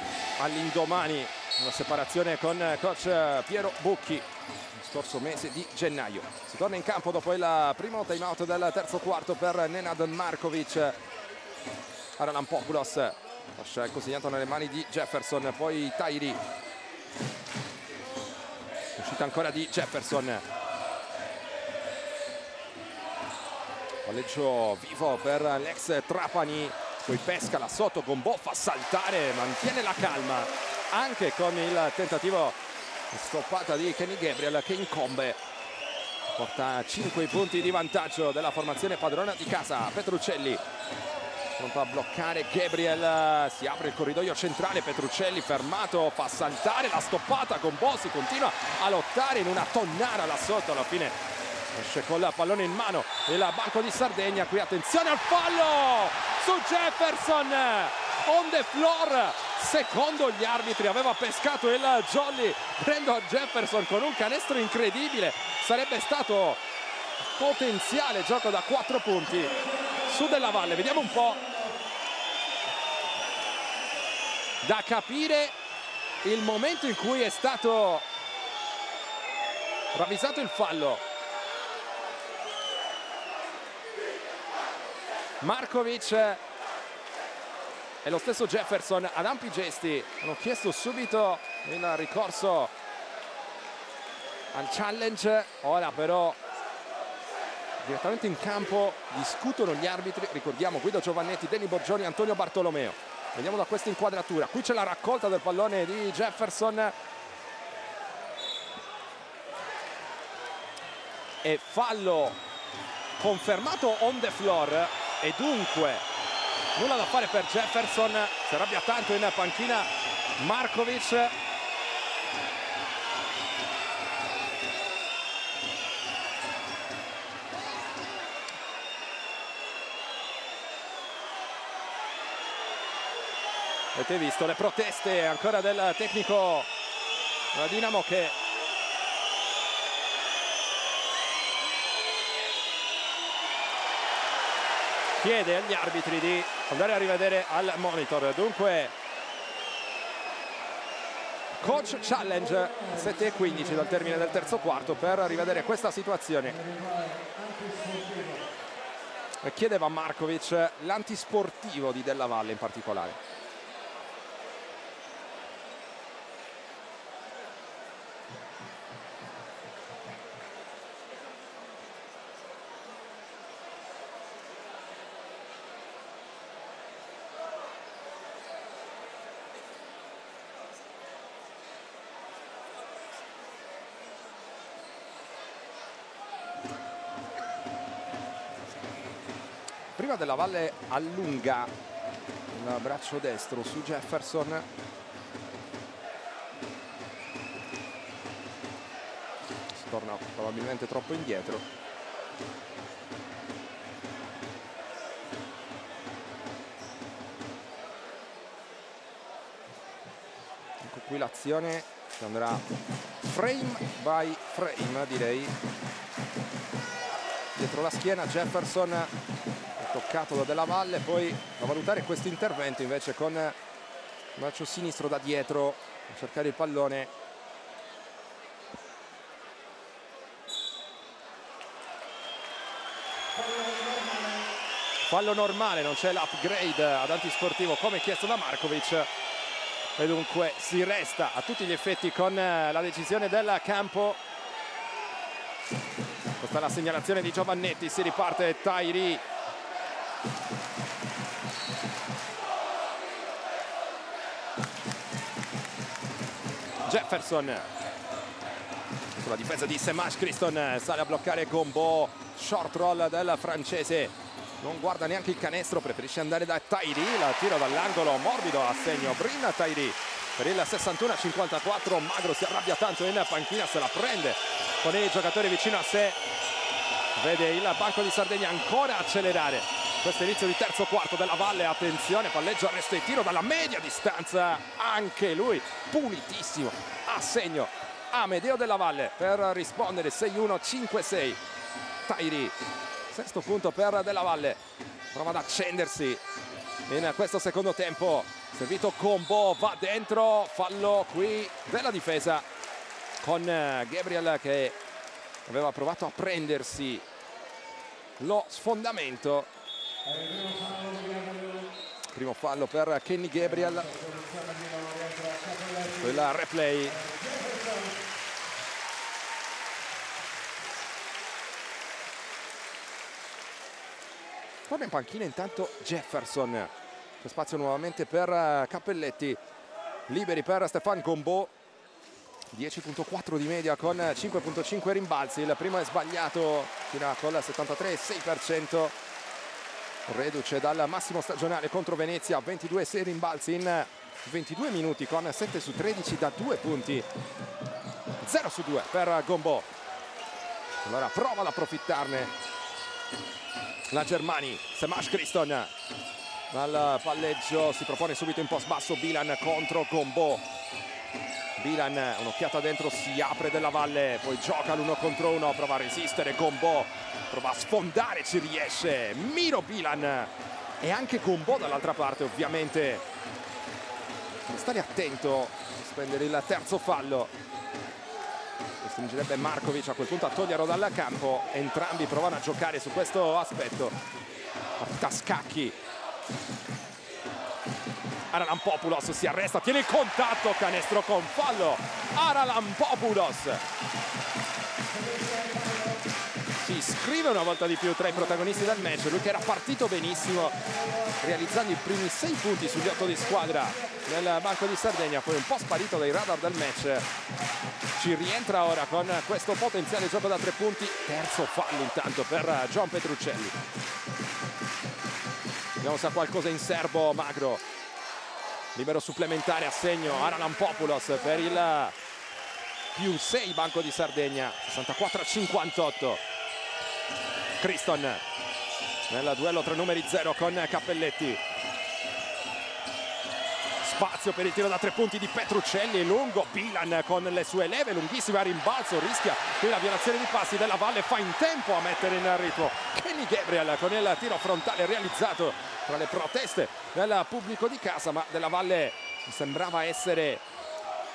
all'indomani una separazione con coach Piero Bucchi. Scorso mese di gennaio. Si torna in campo dopo il primo time out del terzo quarto per Nenad Markovic. Aralampopoulos lascia consegnato nelle mani di Jefferson poi Tairi uscita ancora di Jefferson. Palleggio vivo per l'ex Trapani. Poi pesca là sotto Gombo fa saltare mantiene la calma anche con il tentativo stoppata di Kenny Gabriel che incombe porta 5 punti di vantaggio della formazione padrona di casa. Petruccelli pronto a bloccare Gabriel si apre il corridoio centrale Petruccelli fermato fa saltare la stoppata con Bossi continua a lottare in una tonnara là sotto alla fine esce col pallone in mano il banco di Sardegna. Qui attenzione al fallo su Jefferson. On the floor. Secondo gli arbitri aveva pescato il Jolly. Brandon Jefferson con un canestro incredibile. Sarebbe stato potenziale gioco da 4 punti su della Valle. Vediamo un po' da capire il momento in cui è stato ravvisato il fallo Markovic e lo stesso Jefferson ad ampi gesti. Hanno chiesto subito il ricorso al challenge. Ora però direttamente in campo discutono gli arbitri. Ricordiamo Guido Giovannetti, Deni Borgioni, Antonio Bartolomeo. Vediamo da questa inquadratura. Qui c'è la raccolta del pallone di Jefferson. E fallo confermato on the floor e dunque nulla da fare per Jefferson si arrabbia tanto in panchina Markovic. Avete visto le proteste ancora del tecnico Dinamo che chiede agli arbitri di andare a rivedere al monitor. Dunque coach challenge 7 e 15 dal termine del terzo quarto per rivedere questa situazione. Chiedeva Markovic l'antisportivo di Della Valle in particolare prima della Valle allunga il braccio destro su Jefferson. Si torna probabilmente troppo indietro. Ecco qui l'azione che andrà frame by frame direi. Dietro la schiena Jefferson toccato da Della Valle poi a valutare questo intervento invece con il braccio sinistro da dietro a cercare il pallone. Fallo normale non c'è l'upgrade ad antisportivo come chiesto da Markovic. E dunque si resta a tutti gli effetti con la decisione del campo. Questa è la segnalazione di Giovannetti si riparte Tairi Jefferson. Sulla difesa di Semash Criston sale a bloccare Gombo short roll del francese. Non guarda neanche il canestro preferisce andare da Tairi la tiro dall'angolo morbido a segno Brin Tairi per il 61-54 Magro si arrabbia tanto in panchina se la prende con i giocatori vicino a sé. Vede il banco di Sardegna ancora accelerare questo inizio di terzo quarto della Valle attenzione palleggio arresto e tiro dalla media distanza. Anche lui pulitissimo. A segno Amedeo della Valle per rispondere 6-1 5-6 Tairi sesto punto per Della Valle. Prova ad accendersi in questo secondo tempo. Servito combo va dentro fallo qui della difesa con Gabriel che aveva provato a prendersi lo sfondamento primo fallo per Kenny Gabriel. Quella replay. Torna in panchina intanto Jefferson. C'è spazio nuovamente per Cappelletti. Liberi per Stefan Gombo 10.4 di media con 5.5 rimbalzi. Il primo è sbagliato. Tira col 73,6% reduce dal massimo stagionale contro Venezia 22 6 rimbalzi in 22 minuti con 7 su 13 da 2 punti. 0 su 2 per Gombo. Allora prova ad approfittarne. La Germani Semash Criston dal palleggio si propone subito in post basso Bilan contro Gombo Bilan un'occhiata dentro si apre della valle poi gioca l'uno contro uno prova a resistere Gombo prova a sfondare ci riesce Miro Bilan e anche Gombo dall'altra parte ovviamente. Stare attento a spendere il terzo fallo. Costringerebbe Markovic a quel punto a toglierlo dal campo. Entrambi provano a giocare su questo aspetto. A scacchi Aralampopoulos si arresta, tiene il contatto, canestro con fallo. Aralampopoulos si iscrive una volta di più tra i protagonisti del match. Lui che era partito benissimo, realizzando i primi sei punti sugli otto di squadra nel banco di Sardegna, poi un po' sparito dai radar del match. Ci rientra ora con questo potenziale gioco da tre punti. Terzo fallo intanto per John Petruccelli. Vediamo se ha qualcosa in serbo Magro. Libero supplementare a segno Aralampopoulos per il più 6 banco di Sardegna 64 a 58 Criston nel duello tra numeri 0 con Cappelletti spazio per il tiro da tre punti di Petruccelli lungo Bilan con le sue leve lunghissime a rimbalzo rischia qui la violazione di passi della Valle fa in tempo a mettere in ritmo Kenny Gabriel con il tiro frontale realizzato tra le proteste del pubblico di casa ma della Valle sembrava essere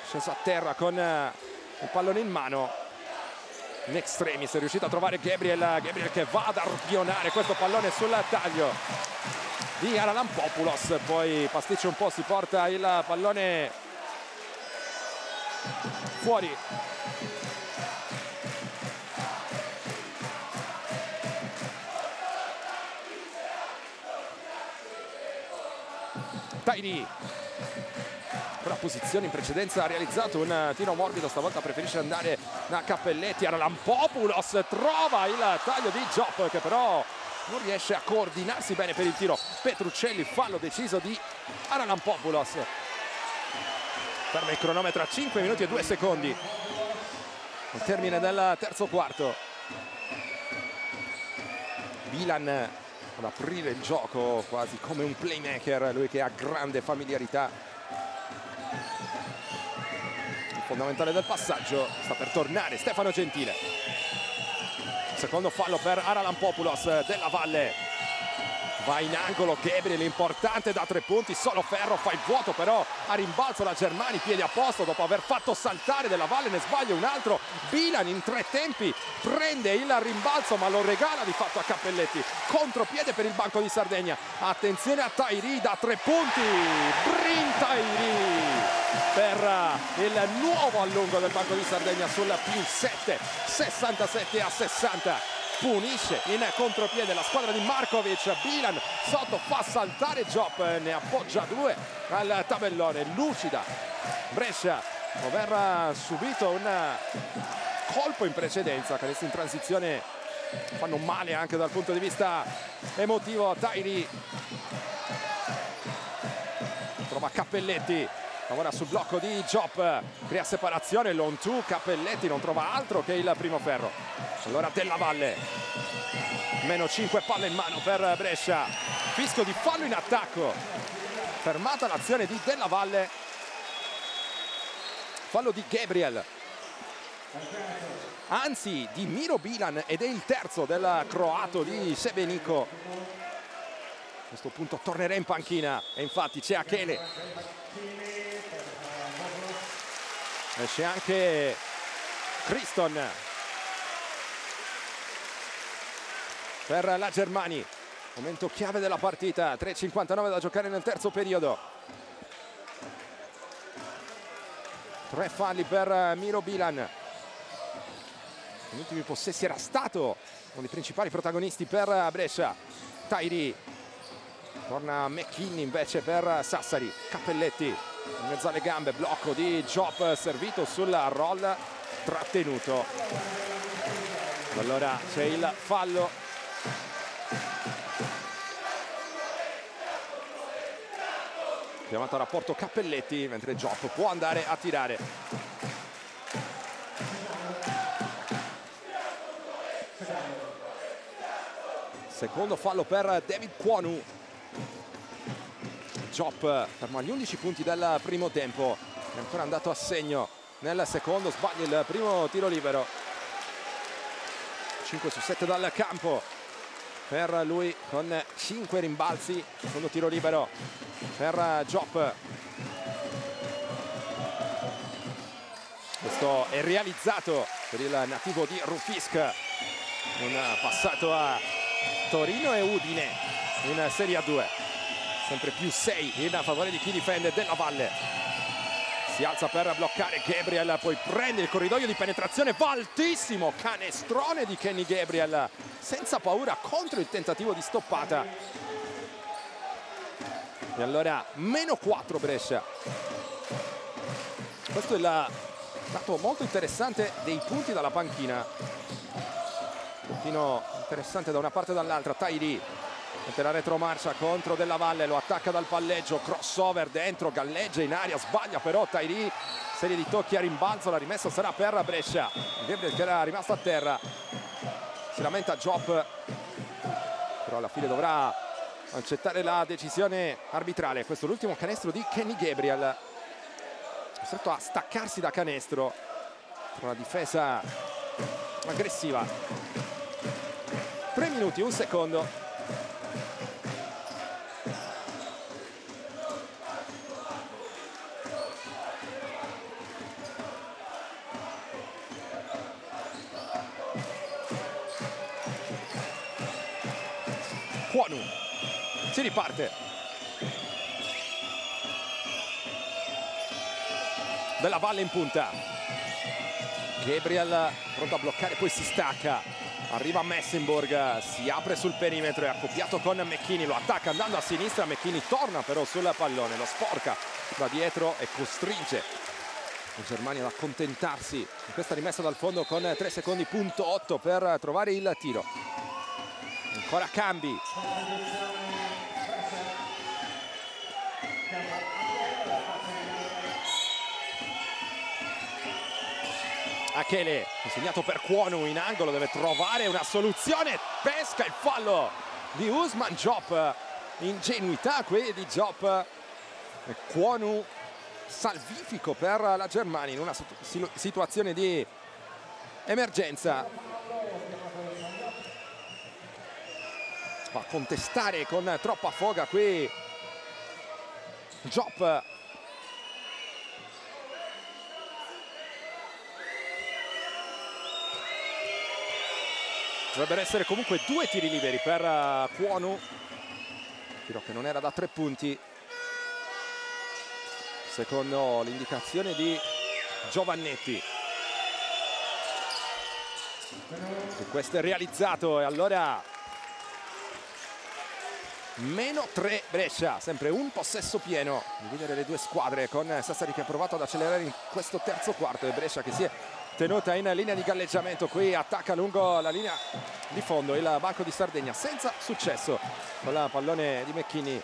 sceso a terra con il pallone in mano. In extremis è riuscito a trovare Gabriel Gabriel che va ad arpionare questo pallone sul taglio di Aralampopoulos poi pasticcia un po' si porta il pallone fuori. Tairi la posizione in precedenza ha realizzato un tiro morbido stavolta preferisce andare da Cappelletti. Aralampopoulos trova il taglio di Job che però non riesce a coordinarsi bene per il tiro. Petruccelli fallo deciso di Aralampopoulos ferma il cronometro a 5 minuti e 2 secondi. Al termine del terzo quarto. Milan ad aprire il gioco quasi come un playmaker lui che ha grande familiarità. Il fondamentale del passaggio sta per tornare Stefano Gentile secondo fallo per Aralampopoulos della Valle. Va in angolo Gabriel importante da tre punti solo Ferro fa il vuoto però a rimbalzo la Germani piedi a posto dopo aver fatto saltare della Valle ne sbaglia un altro. Bilan in tre tempi prende il rimbalzo ma lo regala di fatto a Cappelletti. Contropiede per il banco di Sardegna. Attenzione a Tairi da tre punti. Brin Tairi per il nuovo allungo del banco di Sardegna sul più 7 67 a 60 punisce in contropiede la squadra di Markovic. Bilan sotto fa saltare Job ne appoggia due al tabellone. Lucida Brescia aver subito un colpo in precedenza. Canestri in transizione fanno male anche dal punto di vista emotivo. Tairi trova Cappelletti lavora sul blocco di Job crea separazione l'on 2 Cappelletti non trova altro che il primo ferro. Allora Della Valle meno 5 palle in mano per Brescia. Fischio di fallo in attacco. Fermata l'azione di Della Valle. Fallo di Gabriel. Anzi di Miro Bilan ed è il terzo del croato di Sebenico a questo punto tornerà in panchina e infatti c'è Achele c'è anche Criston per la Germani. Momento chiave della partita. 3.59 da giocare nel terzo periodo. Tre falli per Miro Bilan. Negli ultimi possessi era stato uno dei principali protagonisti per Brescia. Tairi. Torna McKinney invece per Sassari. Cappelletti in mezzo alle gambe blocco di Job servito sulla roll trattenuto. Allora c'è il fallo. Chiamato a rapporto Cappelletti mentre Job può andare a tirare. Secondo fallo per David Kwonu Job ferma gli 11 punti del primo tempo. È ancora andato a segno nel secondo sbaglia il primo tiro libero. 5 su 7 dal campo per lui con 5 rimbalzi secondo tiro libero per Job questo è realizzato per il nativo di Rufisk un passato a Torino e Udine in Serie A2 sempre più 6 in favore di chi difende della Valle. Si alza per bloccare Gabriel poi prende il corridoio di penetrazione altissimo canestrone di Kenny Gabriel senza paura contro il tentativo di stoppata. E allora meno 4 Brescia. Questo è il dato molto interessante dei punti dalla panchina. Puntino interessante da una parte e dall'altra. Tairi la retromarcia contro Della Valle lo attacca dal palleggio crossover dentro galleggia in aria sbaglia però Tairi serie di tocchi a rimbalzo la rimessa sarà per Brescia. Gabriel che era rimasto a terra. Si lamenta Job però alla fine dovrà accettare la decisione arbitrale. Questo è l'ultimo canestro di Kenny Gabriel. Costretto a staccarsi da canestro una difesa aggressiva. 3 minuti, un secondo Kwonu si riparte Bella Valle in punta. Gabriel pronto a bloccare poi si stacca. Arriva Messenborg si apre sul perimetro è accoppiato con McKinney lo attacca andando a sinistra McKinney torna però sul pallone lo sporca da dietro e costringe Germania ad accontentarsi in questa rimessa dal fondo con 3 secondi punto 8 per trovare il tiro. Ancora Cambi Achele consegnato per Cuono in angolo deve trovare una soluzione. Pesca il fallo di Usman Job ingenuità qui di Job Cuono salvifico per la Germania in una situazione di emergenza. Va a contestare con troppa foga qui Job dovrebbero essere comunque due tiri liberi per uh, Cuonu tiro che non era da tre punti. Secondo l'indicazione di Giovannetti. E questo è realizzato e allora meno 3 Brescia sempre un possesso pieno. Dividere le due squadre con Sassari che ha provato ad accelerare in questo terzo quarto e Brescia che si è tenuta in linea di galleggiamento. Qui attacca lungo la linea di fondo il banco di Sardegna senza successo. Con la pallone di Mecchini.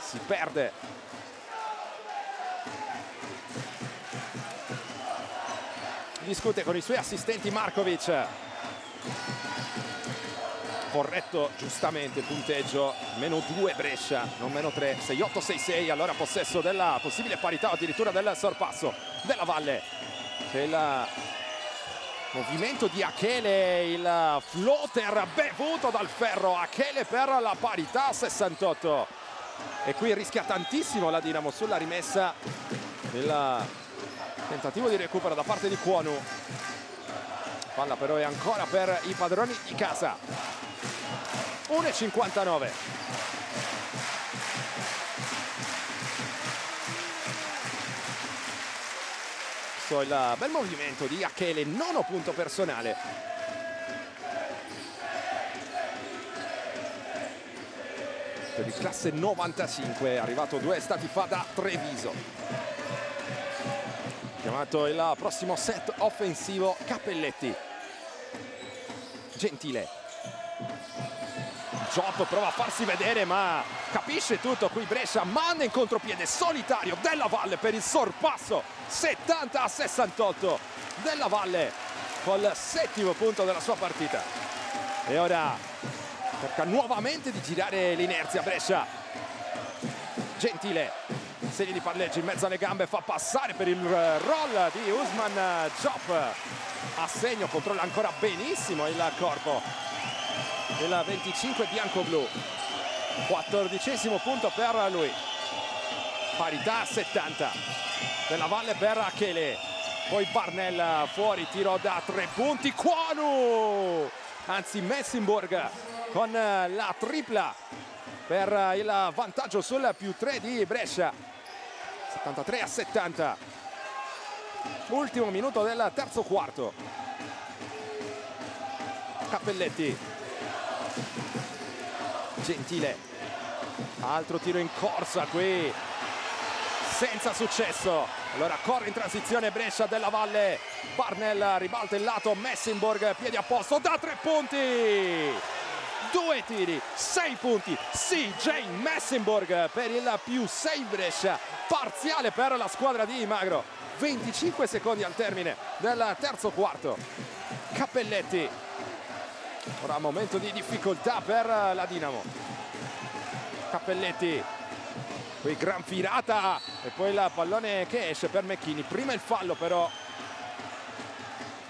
Si perde. Discute con i suoi assistenti Markovic. Corretto giustamente il punteggio. Meno 2 Brescia non meno 3 6-8 6-6 allora possesso della possibile parità addirittura del sorpasso della Valle il movimento di Achele il floater bevuto dal ferro. Achele per la parità 68 e qui rischia tantissimo la Dinamo sulla rimessa il tentativo di recupero da parte di Cuonu palla però è ancora per i padroni di casa. 1,59 so il bel movimento di Achele nono punto personale. Per il classe 95 arrivato due stati fa da Treviso. Chiamato il prossimo set offensivo Cappelletti. Gentile Job prova a farsi vedere ma capisce tutto qui Brescia. Manda in contropiede solitario della Valle per il sorpasso 70 a 68 della Valle col settimo punto della sua partita. E ora cerca nuovamente di girare l'inerzia Brescia. Gentile serie di palleggi in mezzo alle gambe fa passare per il roll di Usman Job a segno controlla ancora benissimo il corpo del 25 bianco-blu. 14 punto per lui. Parità 70 della Valle per Achele. Poi Barnell fuori, tiro da tre punti. Quanu! Anzi Messenborg con la tripla per il vantaggio sul più 3 di Brescia 73 a 70 ultimo minuto del terzo quarto Cappelletti Gentile. Altro tiro in corsa qui. Senza successo. Allora corre in transizione Brescia della Valle. Barnell ribalta il lato. Messinborg piedi a posto da tre punti. Due tiri, sei punti. CJ Messenborg per il più 6 Brescia. Parziale per la squadra di Magro. 25 secondi al termine del terzo quarto. Cappelletti ora momento di difficoltà per la Dinamo. Cappelletti qui gran firata e poi il pallone che esce per Mecchini. Prima il fallo però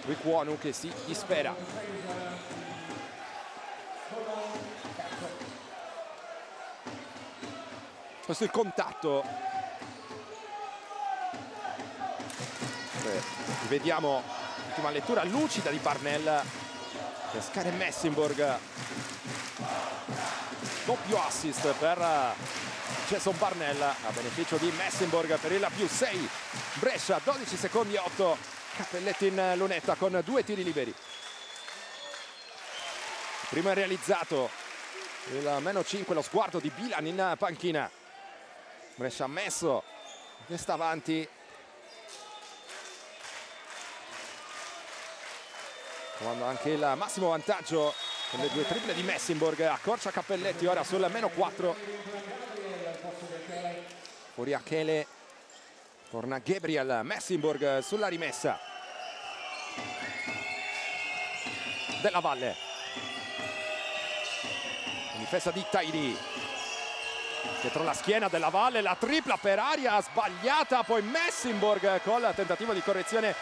qui Kuonu che si dispera. Questo è il contatto. Vediamo l'ultima lettura lucida di Barnell pescare Messinborg doppio assist per Jason Barnell a beneficio di Messinborg per il più 6 Brescia 12 secondi e 8 Cappelletti in lunetta con due tiri liberi. Primo è realizzato il meno 5 lo sguardo di Bilan in panchina. Brescia ha messo testa avanti trovando anche il massimo vantaggio con le due triple di Messinborg accorcia Cappelletti ora sul meno 4 fuori Achele. Torna Gabriel Messinborg sulla rimessa. Della Valle. Difesa di Tairi. Dietro la schiena della Valle la tripla per aria sbagliata poi Messinborg con il tentativo di correzione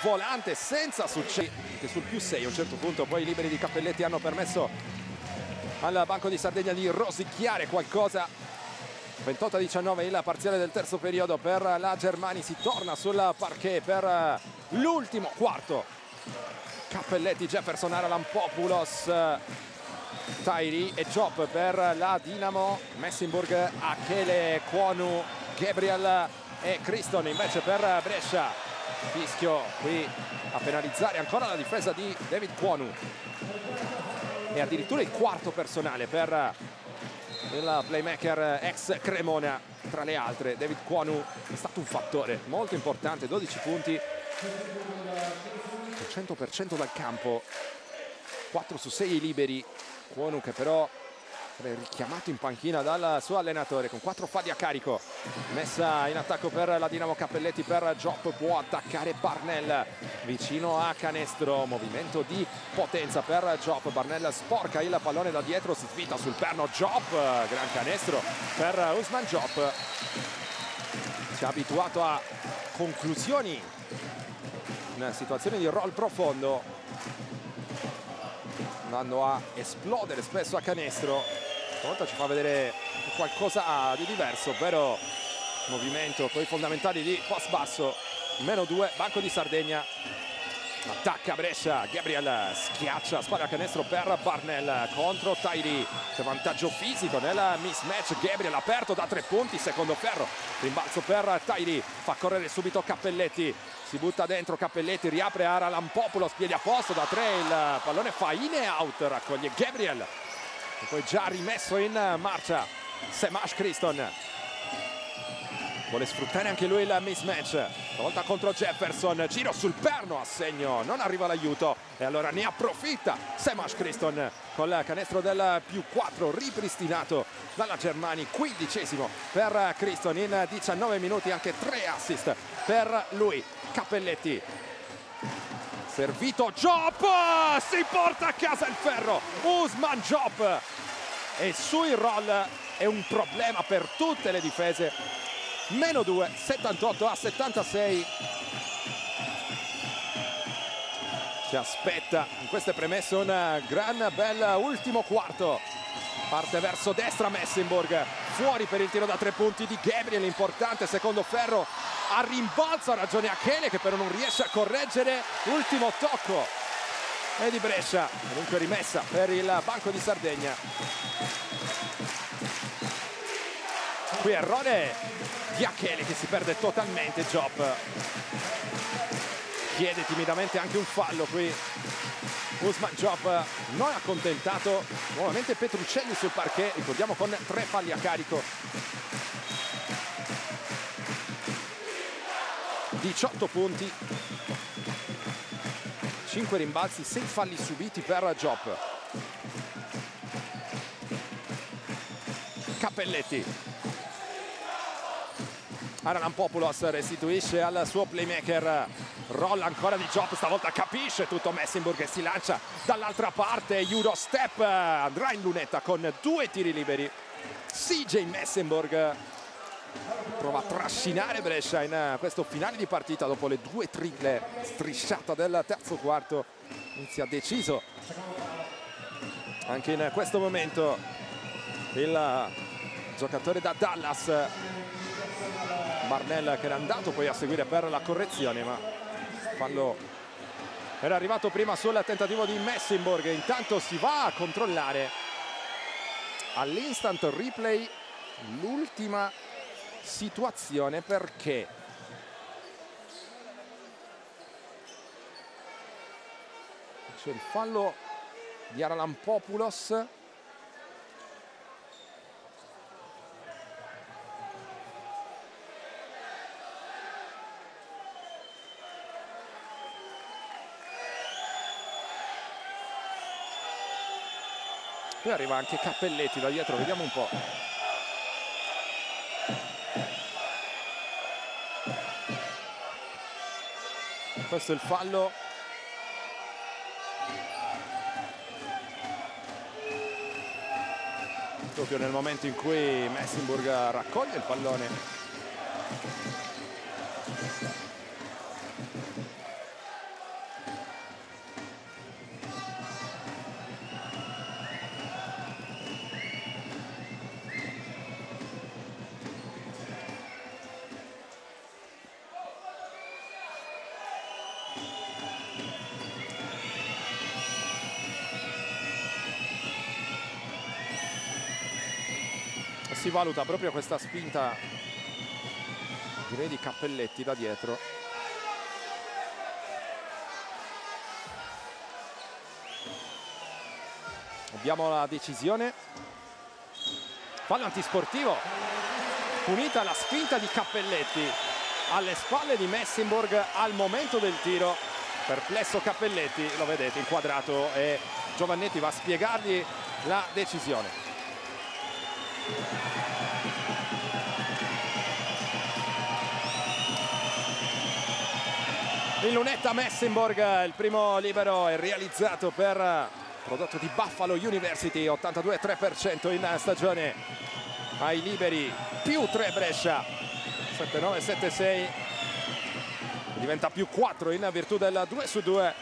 volante senza successo che sul più 6 a un certo punto poi i liberi di Cappelletti hanno permesso al Banco di Sardegna di rosicchiare qualcosa. 28-19 il parziale del terzo periodo per la Germani si torna sul parquet per l'ultimo quarto. Cappelletti, Jefferson, Aralampopulos Tairi e Job per la Dinamo. Messinburg, Achele, Kwonu, Gabriel e Criston invece per Brescia fischio qui a penalizzare ancora la difesa di David Kwonu e addirittura il quarto personale per il playmaker ex Cremona. Tra le altre David Kwonu è stato un fattore molto importante 12 punti 100% dal campo 4 su 6 liberi. Kwonu che però richiamato in panchina dal suo allenatore con quattro falli a carico. Messa in attacco per la Dinamo Cappelletti per Job può attaccare Barnell. Vicino a canestro movimento di potenza per Job Barnell sporca il pallone da dietro si svita sul perno. Job gran canestro per Usman Job si è abituato a conclusioni in situazioni di roll profondo andando a esplodere spesso a canestro. Stavolta ci fa vedere qualcosa di diverso ovvero movimento con i fondamentali di post basso. Meno due banco di Sardegna. Attacca Brescia Gabriel schiaccia spara a canestro per Barnell. Contro Tairi c'è vantaggio fisico nel mismatch. Gabriel aperto da tre punti secondo ferro. Rimbalzo per Tairi fa correre subito Cappelletti si butta dentro Cappelletti riapre Ara Lampopoulos piedi a posto da tre il pallone fa in e out raccoglie Gabriel. E poi già rimesso in marcia Semash Criston vuole sfruttare anche lui il mismatch. Stavolta contro Jefferson giro sul perno a segno non arriva l'aiuto. E allora ne approfitta Semash Criston con il canestro del più 4 ripristinato dalla Germani quindicesimo per Criston in 19 minuti anche 3 assist per lui Cappelletti. Servito Job si porta a casa il ferro Usman Job. E sui roll è un problema per tutte le difese meno 2 78 a 76 ci aspetta in queste premesse un gran bel ultimo quarto. Parte verso destra Messenborg fuori per il tiro da tre punti di Gabriel importante secondo ferro a rimbalzo ragione Achele che però non riesce a correggere ultimo tocco. E di Brescia comunque rimessa per il banco di Sardegna. Qui errore di Achele che si perde totalmente Job chiede timidamente anche un fallo qui. Usman Job non è accontentato. Nuovamente Petruccelli sul parquet. Ricordiamo con tre falli a carico. 18 punti. 5 rimbalzi 6 falli subiti per Job. Cappelletti. Popoulos restituisce al suo playmaker rolla ancora di Job stavolta capisce tutto. Messenburg e si lancia dall'altra parte Eurostep andrà in lunetta con due tiri liberi. CJ Messenburg prova a trascinare Brescia in questo finale di partita dopo le due triple strisciata del terzo quarto. Inizia deciso anche in questo momento il giocatore da Dallas Barnell che era andato poi a seguire per la correzione ma fallo era arrivato prima sul tentativo di Messenborg. Intanto si va a controllare. All'instant replay l'ultima situazione perché c'è il fallo di Aralampopoulos poi arriva anche Cappelletti da dietro vediamo un po' questo è il fallo. Proprio nel momento in cui Messenburg raccoglie il pallone valuta proprio questa spinta direi di Cappelletti da dietro. Abbiamo la decisione. Fallo antisportivo. Punita la spinta di Cappelletti. Alle spalle di Messenborg al momento del tiro. Perplesso Cappelletti lo vedete inquadrato e Giovannetti va a spiegargli la decisione in lunetta Messenborg il primo libero è realizzato per prodotto di Buffalo University 82,3% in stagione. Ai liberi più 3 Brescia. 7-9-7-6 diventa più 4 in virtù del 2 su 2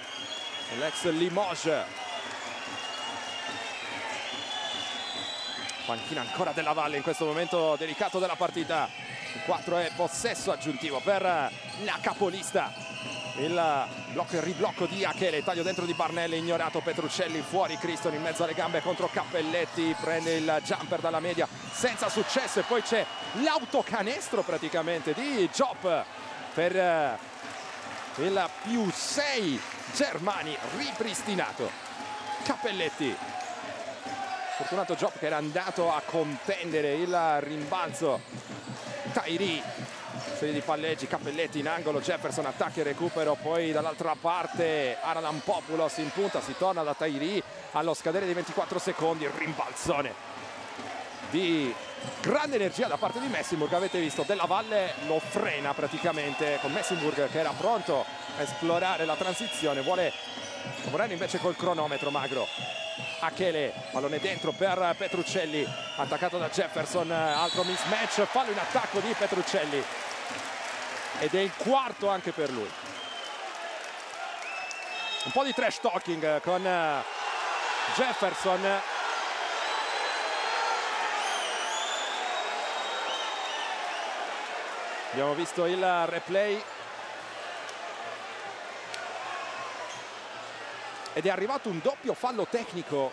l'ex Limoges. Panchina ancora della Valle in questo momento delicato della partita. 4 è possesso aggiuntivo per la capolista il blocco e riblocco di Achele taglio dentro di Barnelli ignorato Petruccelli fuori Criston in mezzo alle gambe contro Cappelletti prende il jumper dalla media senza successo e poi c'è l'autocanestro praticamente di Job per eh, il più 6 Germani ripristinato. Cappelletti. Fortunato Job che era andato a contendere il rimbalzo. Tairi serie di palleggi, Cappelletti in angolo, Jefferson attacca e recupero, poi dall'altra parte Aralan Populos in punta, si torna da Tairi allo scadere di 24 secondi, rimbalzone di grande energia da parte di Messinburg, avete visto Della Valle lo frena praticamente con Messinburg che era pronto a esplorare la transizione, vuole lavorare invece col cronometro Magro Achele, pallone dentro per Petruccelli, attaccato da Jefferson, altro mismatch, fallo in attacco di Petruccelli ed è il quarto anche per lui. Un po' di trash talking con eh, Jefferson. Abbiamo visto il replay ed è arrivato un doppio fallo tecnico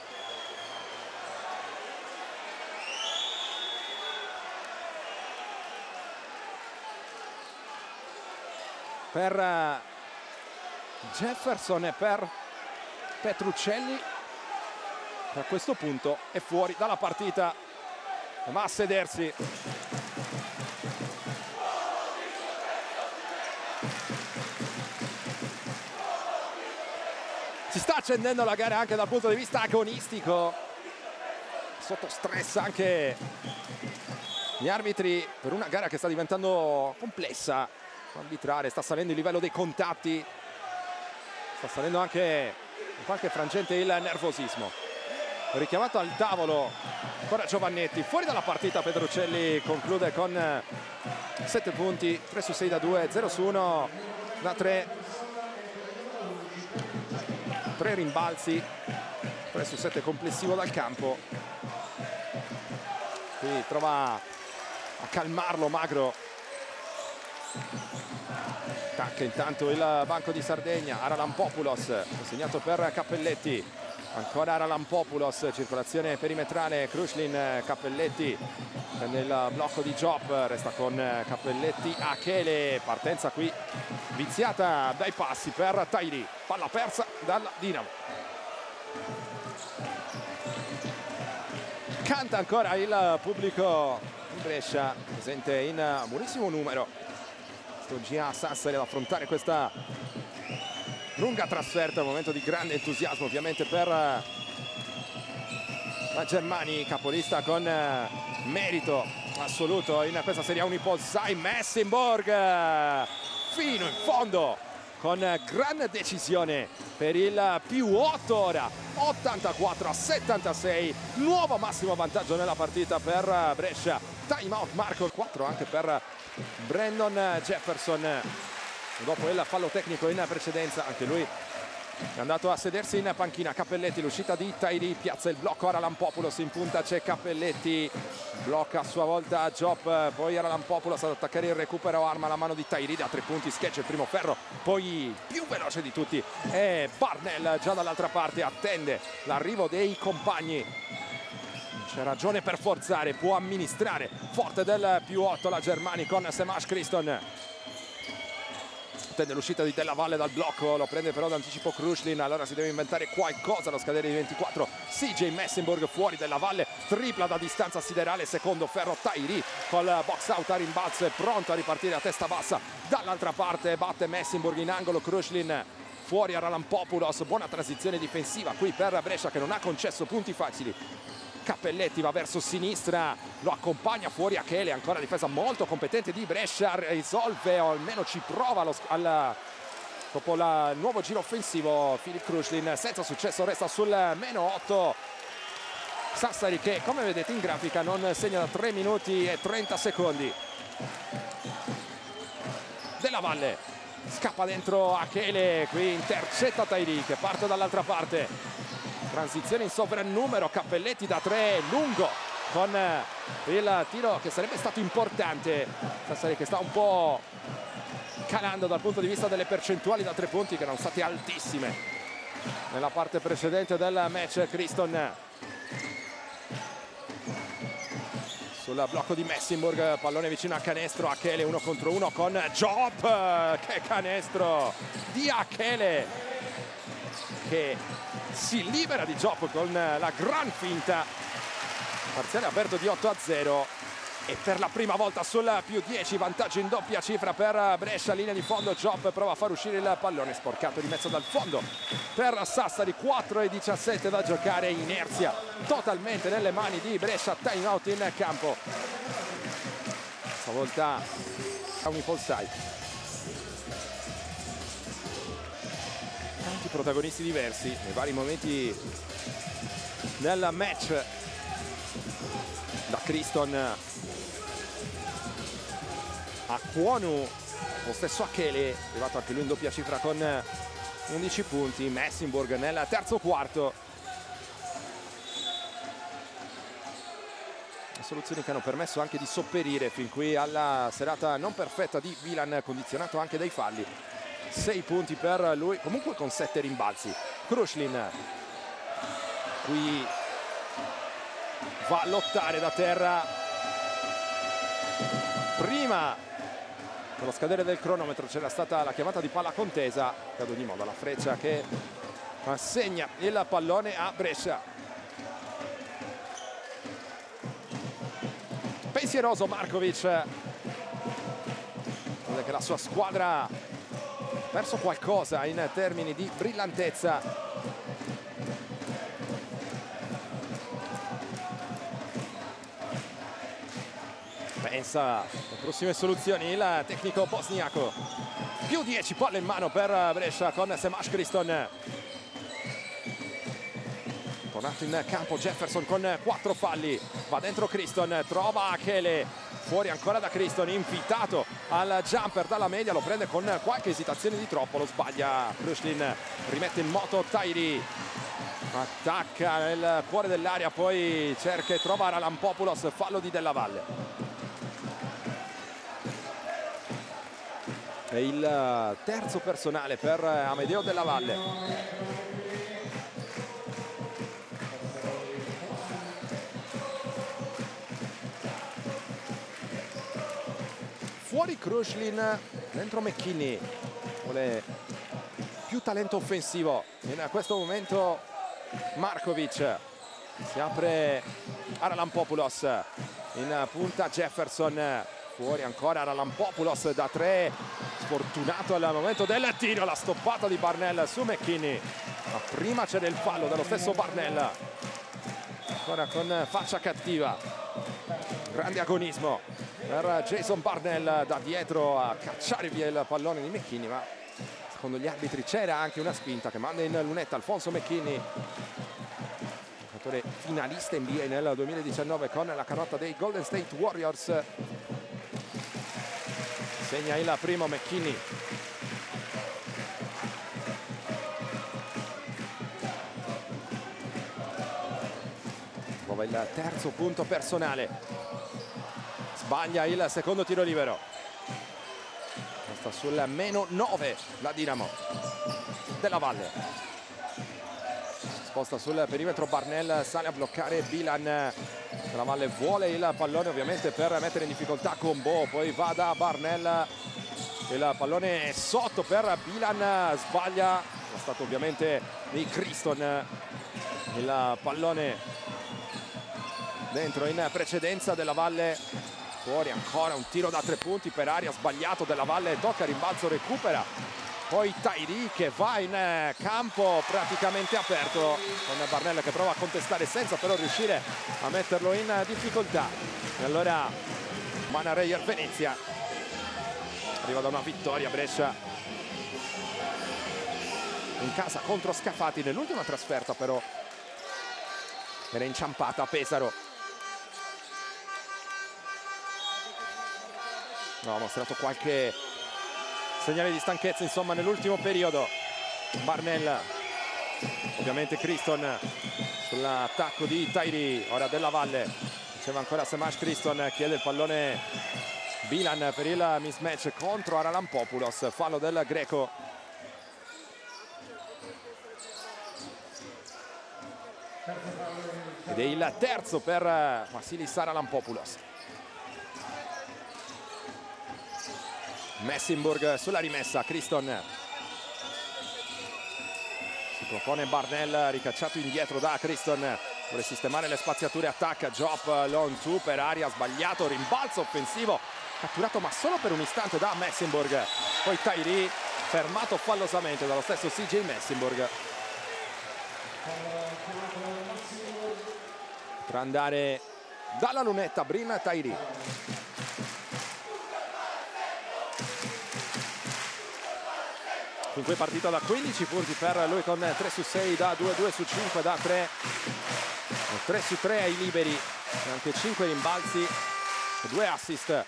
per eh, Jefferson e per Petruccelli. A questo punto è fuori dalla partita. Va a sedersi. Si sta accendendo la gara anche dal punto di vista agonistico. Sotto stress anche gli arbitri per una gara che sta diventando complessa arbitrare sta salendo il livello dei contatti. Sta salendo anche in qualche frangente il nervosismo. Richiamato al tavolo ancora Giovannetti fuori dalla partita Pedrocelli conclude con 7 punti 3 su 6 da 2 0 su 1 da 3 3 rimbalzi 3 su 7 complessivo dal campo. Qui trova a calmarlo Magro attacca intanto il banco di Sardegna Aralampopoulos segnato per Cappelletti. Ancora Aralampopoulos circolazione perimetrale Kruslin Cappelletti nel blocco di Job resta con Cappelletti Achele partenza qui viziata dai passi per Tairi palla persa dal Dinamo. Canta ancora il pubblico di Brescia presente in buonissimo numero Gia Sassari ad affrontare questa lunga trasferta, un momento di grande entusiasmo ovviamente per la Germani, capolista con merito assoluto in questa Serie A Unipol Sai Messenborg fino in fondo con gran decisione per il più 8 ora 84 a 76 nuovo massimo vantaggio nella partita per Brescia. Time out Marco 4 anche per Brandon Jefferson dopo il fallo tecnico in precedenza anche lui è andato a sedersi in panchina. Cappelletti l'uscita di Tairi piazza il blocco Aralampopoulos in punta c'è Cappelletti blocca a sua volta Job poi Aralampopoulos ad attaccare il recupero arma la mano di Tairi da tre punti sketch il primo ferro poi più veloce di tutti è Barnell già dall'altra parte attende l'arrivo dei compagni c'è ragione per forzare, può amministrare. Forte del più 8 la Germani con Semash Criston attende l'uscita di Della Valle dal blocco lo prende però d'anticipo Krushlin allora si deve inventare qualcosa allo scadere di 24 CJ Messenburg fuori Della Valle tripla da distanza siderale secondo ferro Tairi. Col box out a rimbalzo è pronto a ripartire a testa bassa. Dall'altra parte batte Messenburg in angolo Krushlin fuori a Ralampopoulos. Buona transizione difensiva qui per Brescia che non ha concesso punti facili Cappelletti va verso sinistra, lo accompagna fuori Achele, ancora difesa molto competente di Brescia, risolve o almeno ci prova lo, al, dopo il nuovo giro offensivo Filip Kruslin senza successo resta sul meno 8 Sassari che come vedete in grafica non segna da 3 minuti e 30 secondi. Della Valle scappa dentro Achele qui intercetta Tairi che parte dall'altra parte transizione in sovrannumero Cappelletti da tre lungo con eh, il tiro che sarebbe stato importante. Sassari che sta un po' calando dal punto di vista delle percentuali da tre punti che erano state altissime nella parte precedente del match Criston sul blocco di Messenburg pallone vicino a canestro Achele uno contro uno con Job che canestro di Achele che si libera di Job con la gran finta. Parziale aperto di 8 a 0 e per la prima volta sul più 10 vantaggio in doppia cifra per Brescia linea di fondo Job prova a far uscire il pallone sporcato di mezzo dal fondo. Per Sassari 4 e 17 da giocare inerzia totalmente nelle mani di Brescia time out in campo. Stavolta a un impulsai tanti protagonisti diversi nei vari momenti nel match da Criston a Kwonu lo stesso Achele arrivato anche lui in doppia cifra con 11 punti Messenburg nel terzo quarto. Soluzioni che hanno permesso anche di sopperire fin qui alla serata non perfetta di Milan condizionato anche dai falli 6 punti per lui, comunque con 7 rimbalzi. Kruslin qui va a lottare da terra. Prima con lo scadere del cronometro c'era stata la chiamata di palla contesa. Ad ogni modo la freccia che assegna il pallone a Brescia. Pensieroso Markovic. Che la sua squadra perso qualcosa in termini di brillantezza. Pensa alle prossime soluzioni il tecnico bosniaco. Più 10 palle in mano per Brescia con Semash Kriston. Tornato in campo Jefferson con quattro falli. Va dentro Kriston trova Achele. Fuori ancora da Kriston invitato al jumper dalla media lo prende con qualche esitazione di troppo lo sbaglia Kruslin rimette in moto Tairi. Attacca nel cuore dell'aria poi cerca e trova Ralampopoulos fallo di Della Valle. È il terzo personale per Amedeo Della Valle fuori Kruslin dentro McKinney vuole più talento offensivo. In questo momento Markovic. Si apre Aralampopoulos in punta Jefferson. Fuori ancora Aralampopoulos da tre. Sfortunato al momento del tiro. La stoppata di Barnell su McKinney ma prima c'è del fallo dello stesso Barnell. Ancora con faccia cattiva. Grande agonismo per Jason Barnell da dietro a cacciare via il pallone di McKinney ma secondo gli arbitri c'era anche una spinta che manda in lunetta Alfonso McKinney giocatore finalista NBA nel 2019 con la canotta dei Golden State Warriors. Segna il primo McKinney trova il terzo punto personale sbaglia il secondo tiro libero. Sta sul meno 9 la Dinamo della Valle. Sposta sul perimetro Barnell sale a bloccare Bilan. La Valle vuole il pallone ovviamente per mettere in difficoltà Combo poi va da Barnell. Il pallone è sotto per Bilan sbaglia. È stato ovviamente di Criston il pallone dentro in precedenza della Valle fuori ancora un tiro da tre punti per aria sbagliato della Valle tocca rimbalzo recupera. Poi Tairi che va in eh, campo praticamente aperto con Barnell che prova a contestare senza però riuscire a metterlo in difficoltà. E allora Mana Reyer Venezia. Arriva da una vittoria Brescia. In casa contro Scafati nell'ultima trasferta però era inciampata Pesaro no, ha mostrato qualche segnale di stanchezza insomma nell'ultimo periodo. Barnell ovviamente Criston sull'attacco di Tairi ora della Valle. Diceva ancora Semash Criston chiede il pallone Bilan per il mismatch contro Aralampopoulos fallo del Greco. Ed è il terzo per Vasilis Aralampopoulos Messinburg sulla rimessa, Criston si propone Barnell ricacciato indietro da Criston vuole sistemare le spaziature, attacca Job long two per aria, sbagliato rimbalzo offensivo, catturato ma solo per un istante da Messinburg. Poi Tairi fermato fallosamente dallo stesso CJ Messinburg. Potrà andare dalla lunetta Brin Tairi Dunque partita da 15 punti per lui con 3 su 6 da 2, 2 su 5 da 3. 3 su 3 ai liberi anche 5 rimbalzi e 2 assist.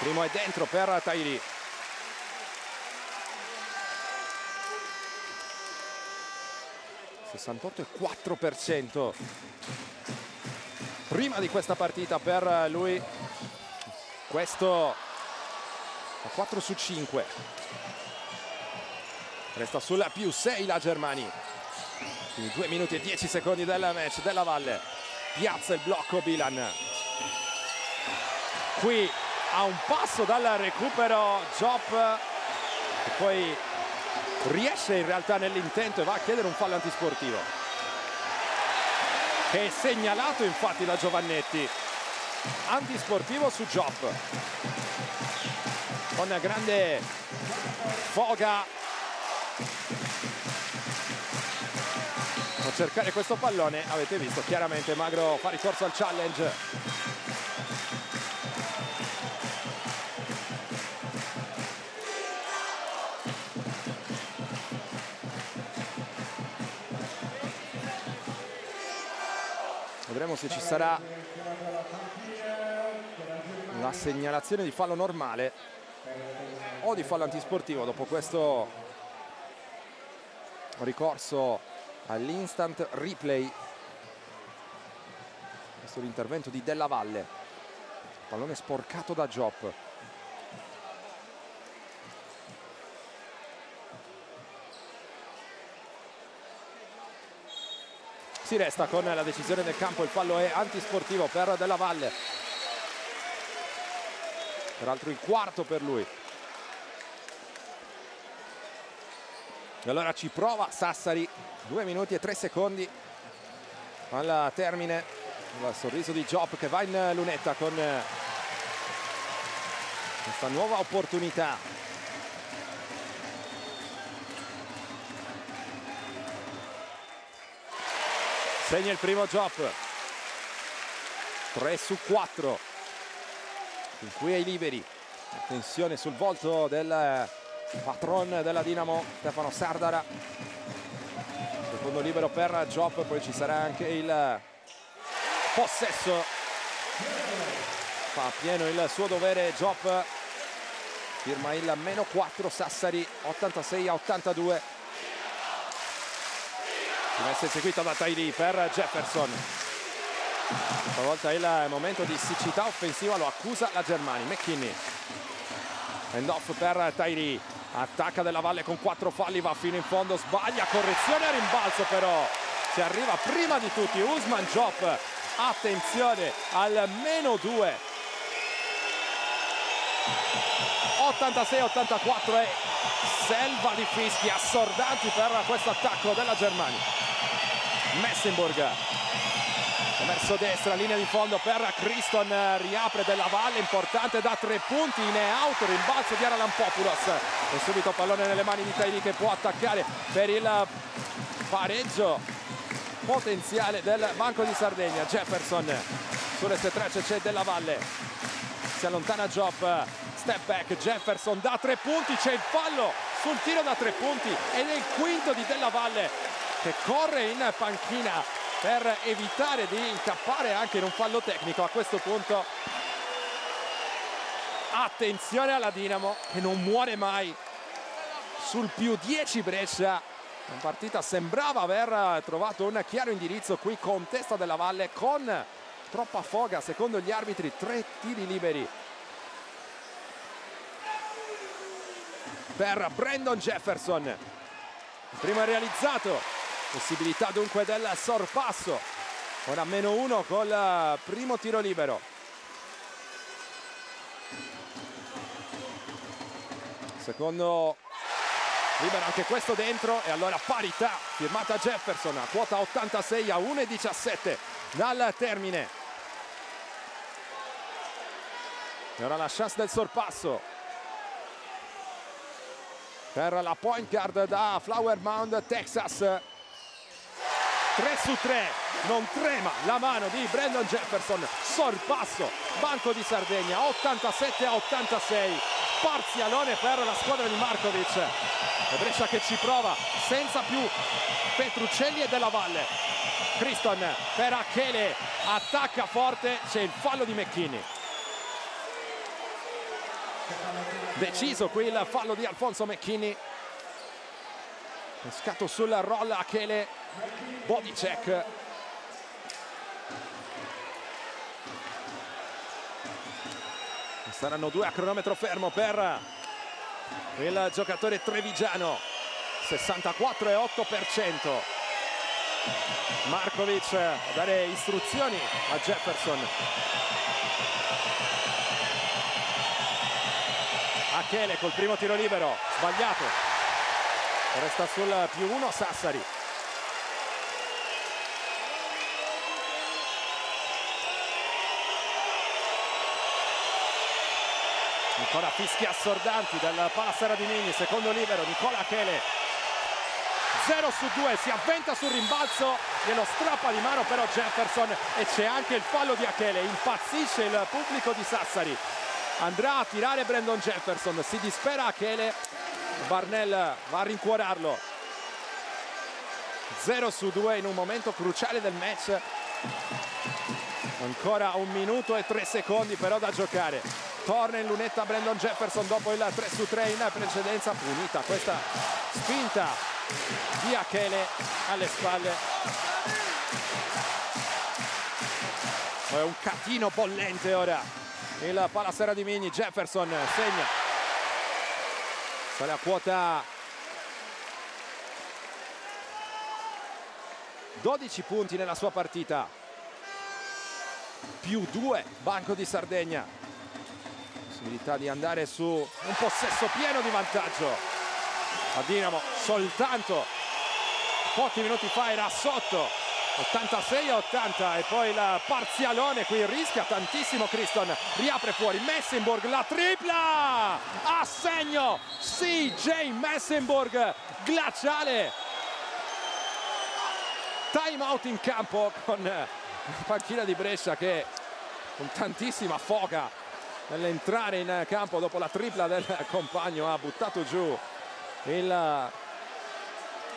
Primo è dentro per Tairi. ...68,4% prima di questa partita per lui questo a 4 su 5 resta sulla più 6 la Germania. Quindi 2 minuti e 10 secondi del match della Valle. Piazza il blocco Bilan qui a un passo dal recupero Job e poi riesce in realtà nell'intento e va a chiedere un fallo antisportivo. Che è segnalato infatti da Giovannetti. Antisportivo su Job con grande foga a cercare questo pallone? Avete visto chiaramente Magro fa ricorso al challenge. Vedremo se ci sarà la segnalazione di fallo normale o di fallo antisportivo dopo questo ricorso all'instant replay. Questo l'intervento di Della Valle. Pallone sporcato da Job si resta con la decisione del campo il fallo è antisportivo per Della Valle. Peraltro il quarto per lui e allora ci prova Sassari. 2 minuti e 3 secondi. Al termine. Il sorriso di Job che va in lunetta con questa nuova opportunità. Segna il primo Job. 3 su 4 in cui ai liberi. Attenzione sul volto del patron della Dinamo Stefano Sardara. Secondo libero per Job poi ci sarà anche il possesso. Fa pieno il suo dovere Job. Firma il meno 4 Sassari 86 a 82 rimessa eseguita da Taili per Jefferson. Stavolta il momento di siccità offensiva lo accusa la Germani McKinney. End off per Taili attacca della Valle con quattro falli va fino in fondo sbaglia correzione a rimbalzo però. Si arriva prima di tutti Usman Job attenzione al meno 2 86-84 e selva di fischi assordanti per questo attacco della Germania. Messenburg verso destra, linea di fondo per Criston, riapre della Valle, importante da tre punti in out, rimbalzo di Aralampopulos e subito pallone nelle mani di Taili che può attaccare per il pareggio potenziale del Banco di Sardegna. Jefferson sulle sue tracce c'è della Valle, si allontana Job, step back, Jefferson da tre punti, c'è il fallo sul tiro da tre punti ed è il quinto di Della Valle che corre in panchina per evitare di incappare anche in un fallo tecnico. A questo punto attenzione alla Dinamo che non muore mai. Sul più 10 Brescia la partita sembrava aver trovato un chiaro indirizzo qui con testa della Valle con troppa foga secondo gli arbitri tre tiri liberi. Per Brandon Jefferson. Il primo è realizzato possibilità dunque del sorpasso. Ora meno uno col primo tiro libero. Secondo libero anche questo dentro e allora parità firmata Jefferson a quota 86 a 1,17 dal termine. E ora la chance del sorpasso. Per la point guard da Flower Mound Texas 3 su 3 non trema la mano di Brandon Jefferson. Sorpasso. Banco di Sardegna. 87 a 86 parzialone per la squadra di Markovic. E Brescia che ci prova senza più Petruccelli e Della Valle. Criston per Achele. Attacca forte. C'è il fallo di McKinney deciso qui il fallo di Alfonso McKinney pescato sul roll Achele body check saranno due a cronometro fermo per il giocatore trevigiano 64,8%. Markovic a dare istruzioni a Jefferson. Achele col primo tiro libero, sbagliato. Resta sul più uno Sassari. Ancora fischi assordanti dal Palassera di Migni, secondo libero Nicola Chele 0 su 2, si avventa sul rimbalzo, glielo strappa di mano però Jefferson e c'è anche il fallo di Achele, impazzisce il pubblico di Sassari, andrà a tirare Brandon Jefferson, si dispera Achele, Barnell va a rincuorarlo, 0 su 2 in un momento cruciale del match, ancora un minuto e tre secondi però da giocare torna in lunetta Brandon Jefferson dopo il 3 su 3 in precedenza punita. Questa spinta di Achele alle spalle. È un catino bollente ora. Il Palasera di Mini Jefferson segna. Sale a quota 12 punti nella sua partita. Più 2 Banco di Sardegna possibilità di andare su un possesso pieno di vantaggio. A Dinamo soltanto pochi minuti fa era sotto 86 a 80 e poi il parzialone qui rischia tantissimo Criston riapre fuori Messenburg la tripla! A segno CJ Messenburg glaciale. Time out in campo con la panchina di Brescia che con tantissima foga nell'entrare in campo dopo la tripla del compagno ha buttato giù il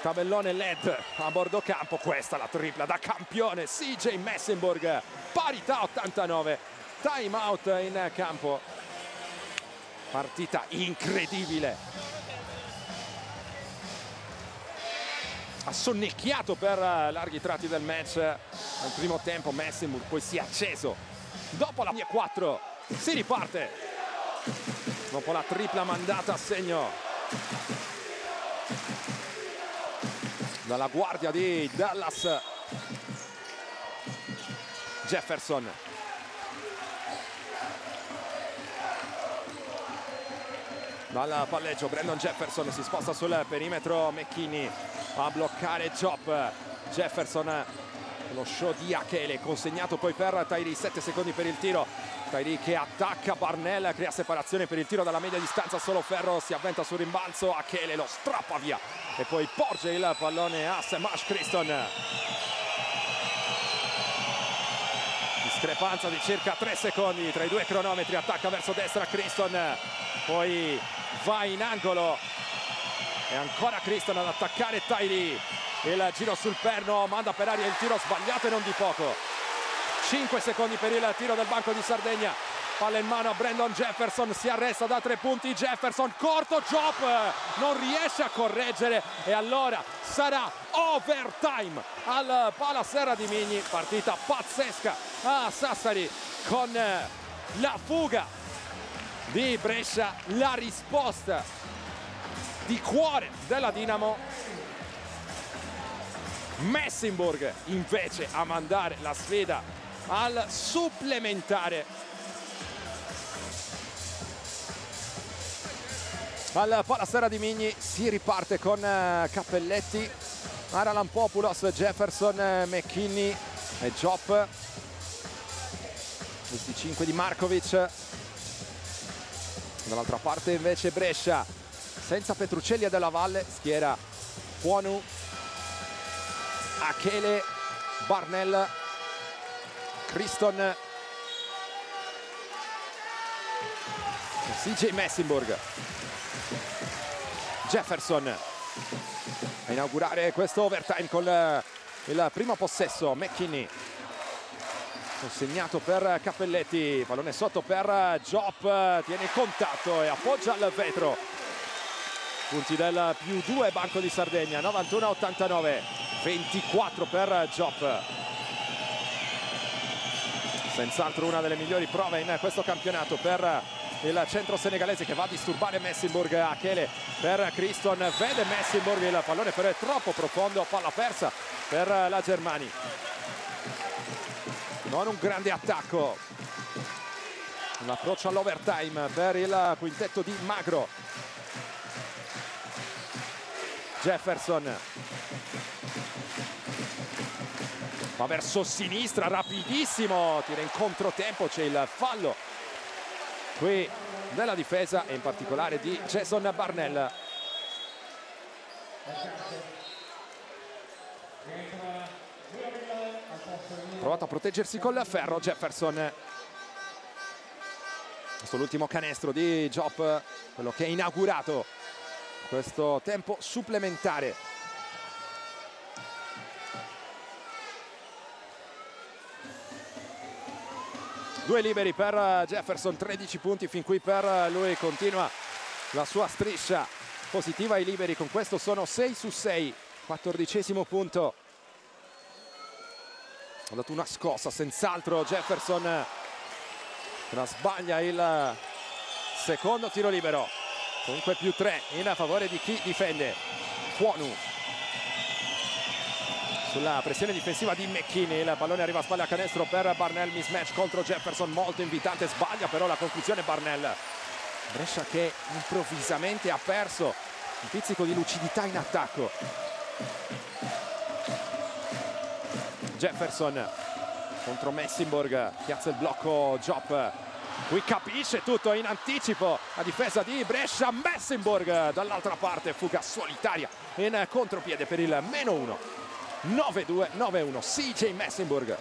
tabellone LED a bordo campo. Questa la tripla da campione CJ Messenburg parità 89 time out in campo. Partita incredibile. Ha sonnecchiato per larghi tratti del match. Nel primo tempo Messenburg poi si è acceso. Dopo la 4 si riparte. Dopo la tripla mandata a segno. Dalla guardia di Dallas. Jefferson. Dal palleggio Brandon Jefferson si sposta sul perimetro McKinney a bloccare Chop. Jefferson lo show di Achele consegnato poi per Tairi 7 secondi per il tiro Tairi che attacca Barnell crea separazione per il tiro dalla media distanza solo Ferro si avventa sul rimbalzo Achele lo strappa via e poi porge il pallone a Semash Criston. Discrepanza di circa 3 secondi tra i due cronometri attacca verso destra Criston poi va in angolo. E ancora Criston ad attaccare Tairi il giro sul perno manda per aria il tiro sbagliato e non di poco 5 secondi per il tiro del banco di Sardegna. Palla in mano a Brandon Jefferson si arresta da tre punti Jefferson corto Job non riesce a correggere e allora sarà overtime al Palaserra di Migni. Partita pazzesca a Sassari con la fuga di Brescia la risposta di cuore della Dinamo. Messenburg invece a mandare la sfida al supplementare. Al Palasera di Migni si riparte con eh, Cappelletti Aralan Populos, Jefferson, eh, McKinney e Job 25 di Markovic. Dall'altra parte invece Brescia senza Petrucelli e Della Valle schiera Puonu Achele, Barnell, Criston, CJ Messenburg, Jefferson. A inaugurare questo overtime con il primo possesso McKinney. Consegnato per Cappelletti pallone sotto per Job tiene contatto e appoggia al vetro. Punti del più 2 Banco di Sardegna 91-89 24 per Job senz'altro una delle migliori prove in questo campionato per il centro senegalese che va a disturbare Messinburg Achele per Criston vede Messinburg il pallone però è troppo profondo palla persa per la Germania. Non un grande attacco. Un approccio all'overtime per il quintetto di Magro. Jefferson va verso sinistra rapidissimo tira in controtempo c'è il fallo. Qui della difesa e in particolare di Jason Barnell. Provato a proteggersi col ferro Jefferson. Questo l'ultimo canestro di Job quello che ha inaugurato questo tempo supplementare due liberi per Jefferson 13 punti fin qui per lui. Continua la sua striscia positiva. Ai liberi con questo sono 6 su 6 quattordicesimo punto. Ha dato una scossa senz'altro Jefferson la sbaglia il secondo tiro libero. Comunque più 3 in favore di chi difende. Fuonu sulla pressione difensiva di McKinney. Il pallone arriva a spalle a canestro per Barnell. Mismatch contro Jefferson molto invitante sbaglia però la conclusione. Barnell Brescia che improvvisamente ha perso un pizzico di lucidità in attacco. Jefferson contro Messinborg piazza il blocco Job qui capisce tutto in anticipo a difesa di Brescia Messinborg dall'altra parte fuga solitaria in contropiede per il meno 1 9-2, 9-1, CJ Messenburg.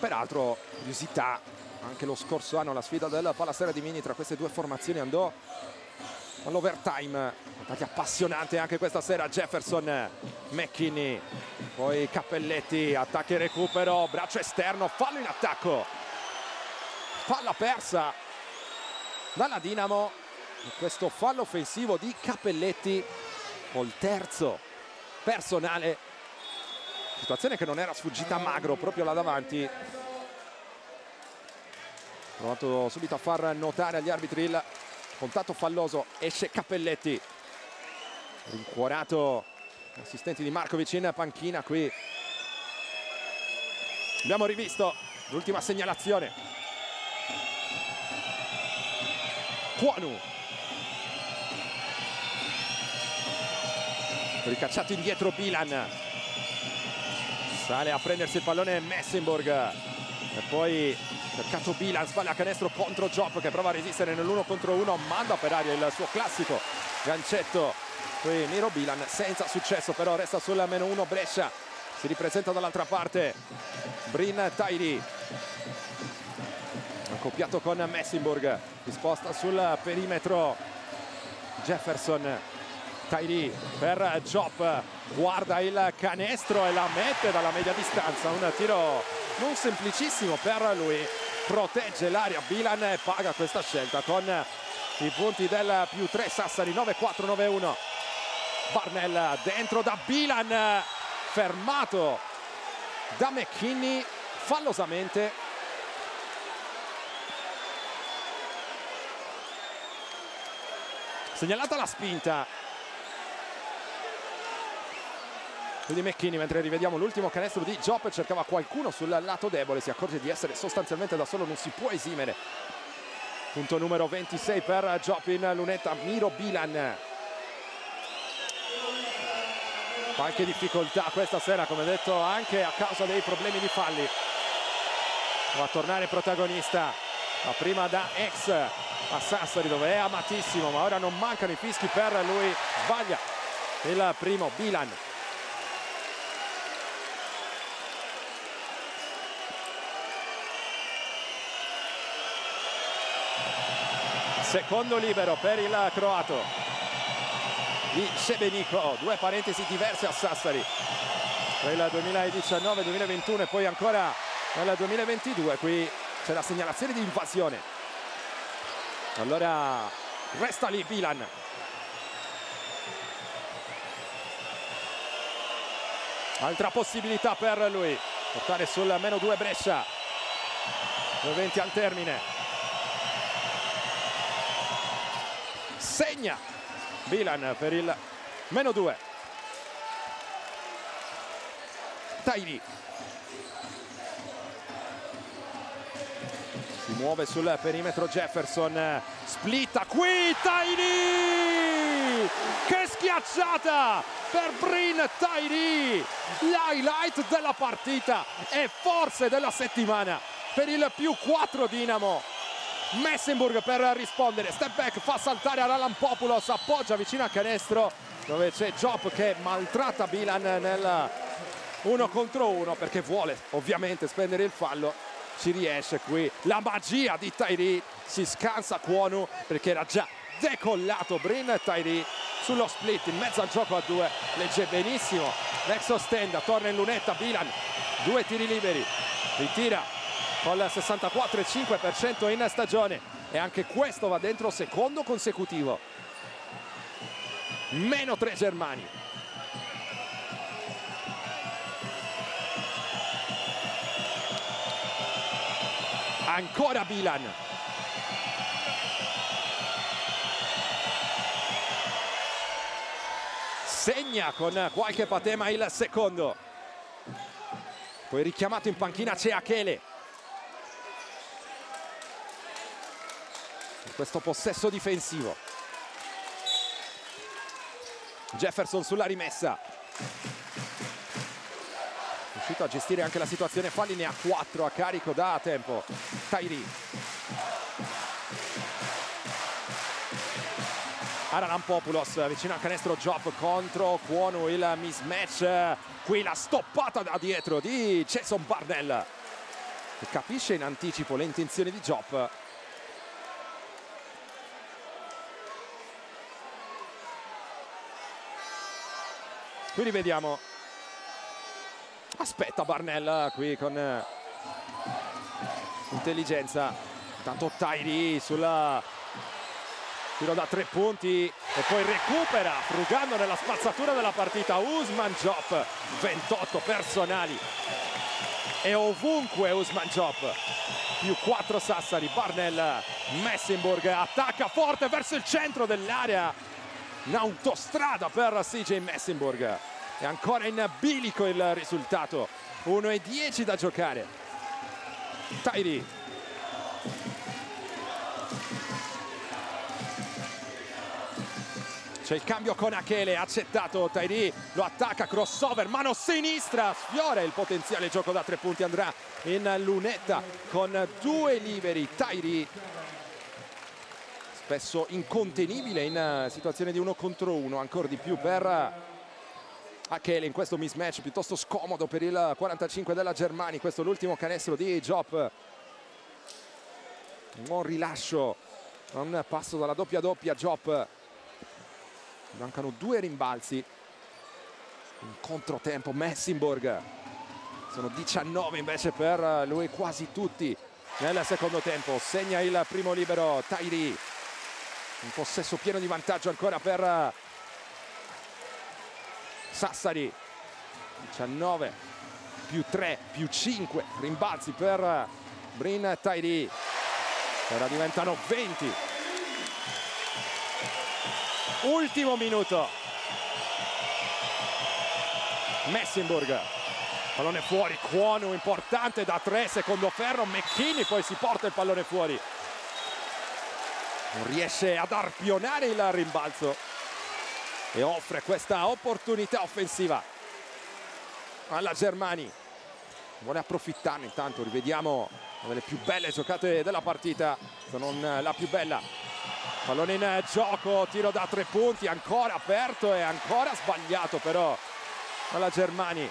Peraltro, curiosità, anche lo scorso anno la sfida del Palasera di Mini tra queste due formazioni andò all'overtime. Attacchi appassionante anche questa sera Jefferson, McKinney, poi Cappelletti, attacchi e recupero, braccio esterno, fallo in attacco. Palla persa dalla Dinamo. Questo fallo offensivo di Cappelletti col terzo personale. Situazione che non era sfuggita a Magro proprio là davanti. Provato subito a far notare agli arbitri il contatto falloso. Esce Cappelletti. Rincuorato. Assistenti di Markovic in panchina qui. Abbiamo rivisto l'ultima segnalazione. Kuanu ricacciato indietro Bilan sale a prendersi il pallone Messenborg e poi cercato Bilan sbaglia canestro contro Job che prova a resistere nell'uno contro uno manda per aria il suo classico gancetto qui Miro Bilan senza successo però resta sul meno uno Brescia si ripresenta dall'altra parte. Brin Tairi accoppiato con Messenborg risposta sul perimetro. Jefferson Tairi per Job guarda il canestro e la mette dalla media distanza. Un tiro non semplicissimo per lui. Protegge l'area. Bilan e paga questa scelta con i punti del più 3 Sassari 9-4-9-1 Barnell dentro da Bilan fermato da McKinney fallosamente. Segnalata la spinta quindi McKinney mentre rivediamo l'ultimo canestro di Job cercava qualcuno sul lato debole si accorge di essere sostanzialmente da solo non si può esimere. Punto numero 26 per Job in lunetta Miro Bilan. Qualche difficoltà questa sera come detto anche a causa dei problemi di falli. Va a tornare protagonista ma prima da ex a Sassari dove è amatissimo ma ora non mancano i fischi per lui sbaglia il primo Bilan secondo libero per il croato di Sebenico. Due parentesi diverse a Sassari. Nel 2019-2021 e poi ancora nel 2022 qui c'è la segnalazione di invasione. Allora resta lì Bilan altra possibilità per lui. Portare sul meno due Brescia. 2.20 al termine. Segna Milan per il meno 2. Tairi. Si muove sul perimetro Jefferson. Splitta qui Tairi! Che schiacciata per Brin Tairi! L'highlight della partita e forse della settimana per il più 4 Dinamo. Messenburg per rispondere, step back, fa saltare Aralan Populos, appoggia vicino al canestro dove c'è Job che maltratta Bilan nel uno contro uno perché vuole ovviamente spendere il fallo. Ci riesce qui la magia di Tairi si scansa Kwonu perché era già decollato Brin Tairi sullo split in mezzo al gioco a due. Legge benissimo. L'ex stenda torna in lunetta Bilan due tiri liberi. Ritira con il 64,5% in stagione. E anche questo va dentro secondo consecutivo. Meno tre Germani. Ancora Bilan segna con qualche patema il secondo. Poi richiamato in panchina c'è Achele questo possesso difensivo. Jefferson sulla rimessa. Riuscito a gestire anche la situazione falli ne ha 4 a carico da tempo. Tairi Aralan Populos vicino al canestro Job contro Cuono il mismatch. Qui la stoppata da dietro di Jason Barnell. Che capisce in anticipo le intenzioni di Job qui rivediamo aspetta Barnell qui con eh, intelligenza. Intanto Tairi sulla tiro da tre punti e poi recupera frugando nella spazzatura della partita. Usman Job 28 personali. E ovunque Usman Job. Più 4 Sassari Barnell Messenburg attacca forte verso il centro dell'area un'autostrada per CJ Messenburg. È ancora in bilico il risultato. 1 e 10 da giocare. Tairi. C'è il cambio con Achele accettato. Tairi lo attacca crossover mano sinistra. Sfiora il potenziale gioco da tre punti andrà in lunetta con due liberi. Tairi spesso incontenibile in situazione di uno contro uno ancora di più per Achele in questo mismatch piuttosto scomodo per il 45 della Germania. Questo è l'ultimo canestro di Job un buon rilascio un passo dalla doppia doppia Job mancano due rimbalzi. In controtempo Messinborg sono 19 invece per lui quasi tutti nel secondo tempo. Segna il primo libero Tairi un possesso pieno di vantaggio ancora per Sassari. 19 più 3 più 5 rimbalzi per Brin Tairi. Ora diventano 20 ultimo minuto. Messenburg pallone fuori Cuono importante da 3 secondo ferro McKinney poi si porta il pallone fuori non riesce ad arpionare il rimbalzo e offre questa opportunità offensiva alla Germani. Vuole approfittarne intanto rivediamo una delle più belle giocate della partita. Se non la più bella. Pallone in gioco tiro da tre punti ancora aperto e ancora sbagliato però alla Germani.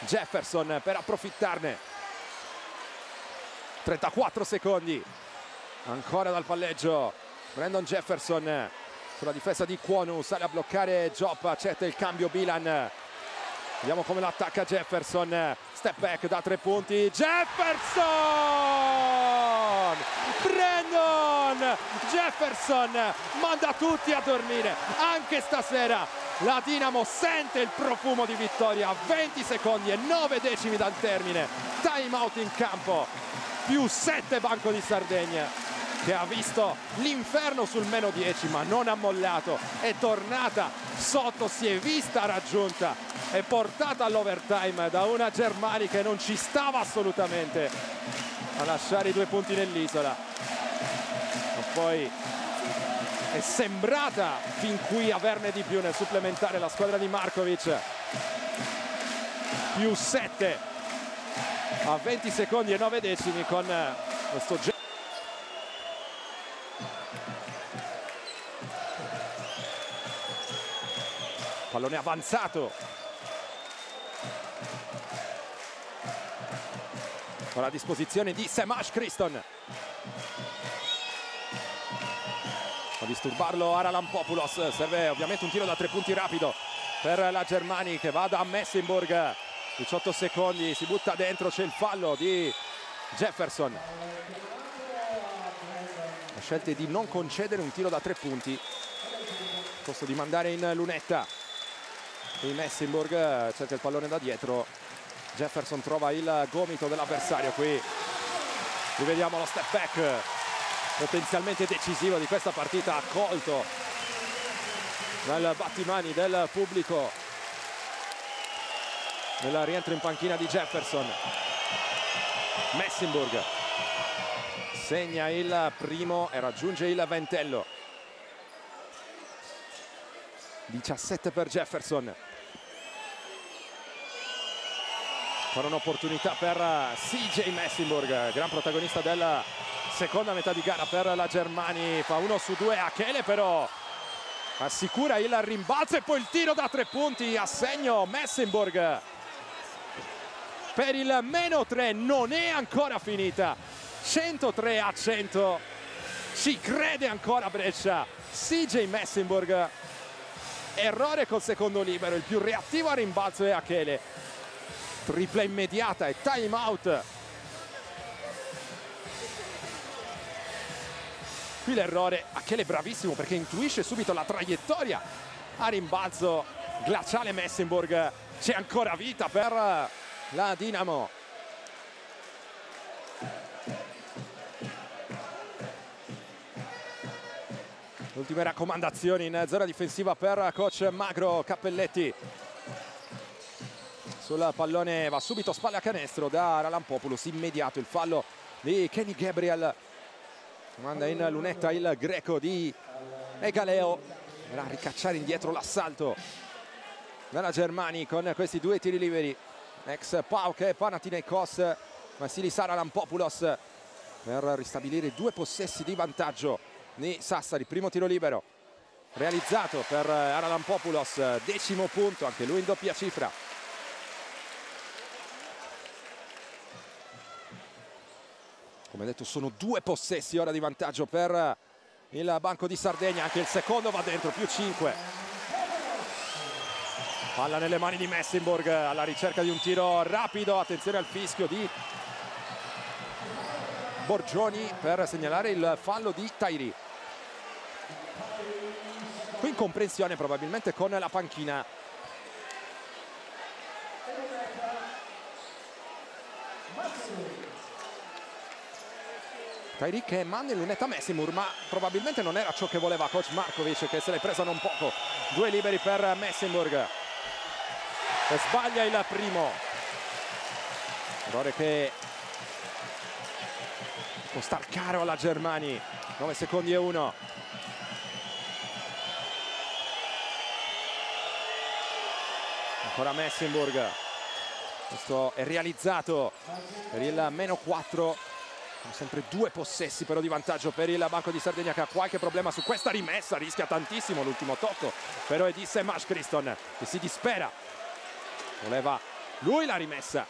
Jefferson per approfittarne. 34 secondi ancora dal palleggio. Brandon Jefferson sulla difesa di Kwonu sale a bloccare Job accetta il cambio Bilan vediamo come l'attacca Jefferson. Step back da tre punti. Jefferson! Brandon Jefferson manda tutti a dormire anche stasera. La Dinamo sente il profumo di vittoria 20 secondi e 9 decimi dal termine. Time out in campo. Più 7 Banco di Sardegna che ha visto l'inferno sul meno 10 ma non ha mollato. È tornata sotto si è vista raggiunta è portata all'overtime da una Germani che non ci stava assolutamente a lasciare i due punti nell'isola. Ma poi è sembrata fin qui averne di più nel supplementare la squadra di Markovic. Più 7 a 20 secondi e 9 decimi con questo pallone avanzato. Con la disposizione di Semash Kriston. A disturbarlo Aralan Populos serve ovviamente un tiro da tre punti rapido per la Germani che va da Messenburg. 18 secondi si butta dentro c'è il fallo di Jefferson. La scelta è di non concedere un tiro da tre punti. Costo di mandare in lunetta il Messenburg cerca il pallone da dietro. Jefferson trova il gomito dell'avversario. Qui rivediamo lo step back potenzialmente decisivo di questa partita accolto dal battimani del pubblico. Nel rientro in panchina di Jefferson. Messenburg segna il primo e raggiunge il ventello. 17 per Jefferson con un'opportunità per CJ Messenburg gran protagonista della seconda metà di gara per la Germani fa uno su due Achele però assicura il rimbalzo e poi il tiro da tre punti a segno Messenburg per il meno 3 non è ancora finita. 103 a 100 ci crede ancora Brescia. CJ Messenburg errore col secondo libero il più reattivo a rimbalzo è Achele tripla immediata e time out. Qui l'errore Achele bravissimo perché intuisce subito la traiettoria. A rimbalzo glaciale Messenburg c'è ancora vita per la Dinamo. Ultime raccomandazioni in zona difensiva per coach Magro Cappelletti sul pallone va subito spalle a canestro da Ralampopoulos immediato il fallo di Kenny Gabriel. Manda in lunetta il greco di Egaleo era a ricacciare indietro l'assalto della Germani con questi due tiri liberi. Ex Pauk e Panathinaikos Vassilis Aralampopoulos per ristabilire due possessi di vantaggio di Sassari. Primo tiro libero realizzato per Aralampopoulos decimo punto anche lui in doppia cifra come detto sono due possessi ora di vantaggio per il banco di Sardegna. Anche il secondo va dentro più 5 palla nelle mani di Messenburg alla ricerca di un tiro rapido. Attenzione al fischio di Borgioni per segnalare il fallo di Tairi. Qui in comprensione probabilmente con la panchina. Tairi che manda in lunetta Messimur ma probabilmente non era ciò che voleva coach Markovic che se l'è presa non poco. Due liberi per Messenburg e sbaglia il primo. Errore che può star caro alla Germani. 9 secondi e 1 ancora Messenburg questo è realizzato per il meno 4 sempre due possessi però di vantaggio per il Banco di Sardegna che ha qualche problema su questa rimessa, rischia tantissimo l'ultimo tocco, però è di Semash Criston che si dispera, voleva lui la rimessa.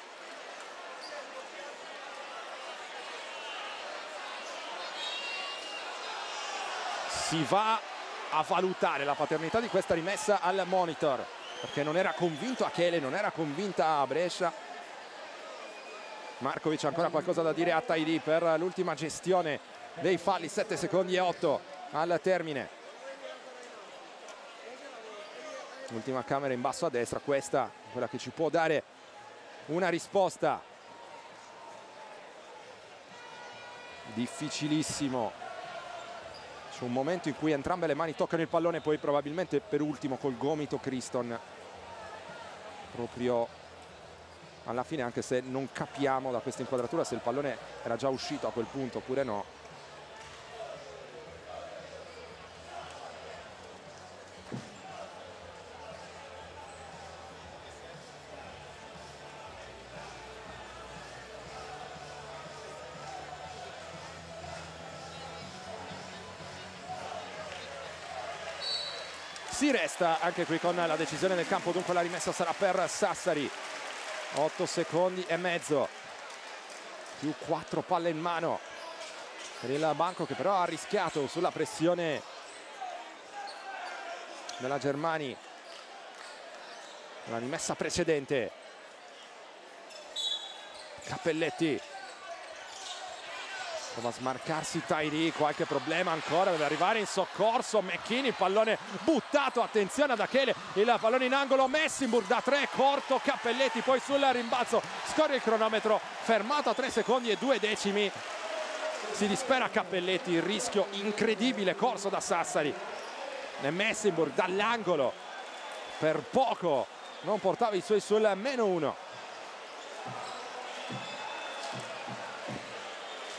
Si va a valutare la paternità di questa rimessa al monitor perché non era convinto a Chele, non era convinta Brescia Markovic ancora qualcosa da dire a Taidi per l'ultima gestione dei falli 7 secondi e 8 al termine. Ultima camera in basso a destra questa quella che ci può dare una risposta. Difficilissimo. C'è un momento in cui entrambe le mani toccano il pallone poi probabilmente per ultimo col gomito Criston proprio alla fine anche se non capiamo da questa inquadratura se il pallone era già uscito a quel punto oppure no. Si resta anche qui con la decisione del campo dunque la rimessa sarà per Sassari 8 secondi e mezzo. Più 4 palle in mano per il banco che però ha rischiato sulla pressione della Germani. La rimessa precedente. Cappelletti prova a smarcarsi Tairi qualche problema ancora deve arrivare in soccorso Mecchini pallone buttato attenzione ad Achele il pallone in angolo Messinburg da 3 corto Cappelletti poi sul rimbalzo scorre il cronometro fermato a 3 secondi e 2 decimi si dispera Cappelletti il rischio incredibile corso da Sassari e Messinburg dall'angolo per poco non portava i suoi sul meno uno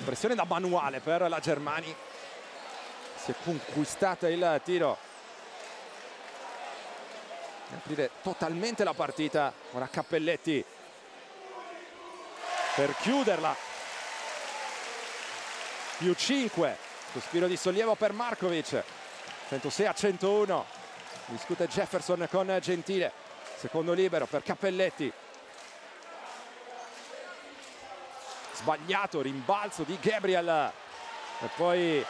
pressione da manuale per la Germani si è conquistata il tiro. Aprire totalmente la partita. Ora Cappelletti per chiuderla. Più 5 sospiro di sollievo per Markovic. 106 a 101 discute Jefferson con Gentile. Secondo libero per Cappelletti sbagliato rimbalzo di Gabriel. E poi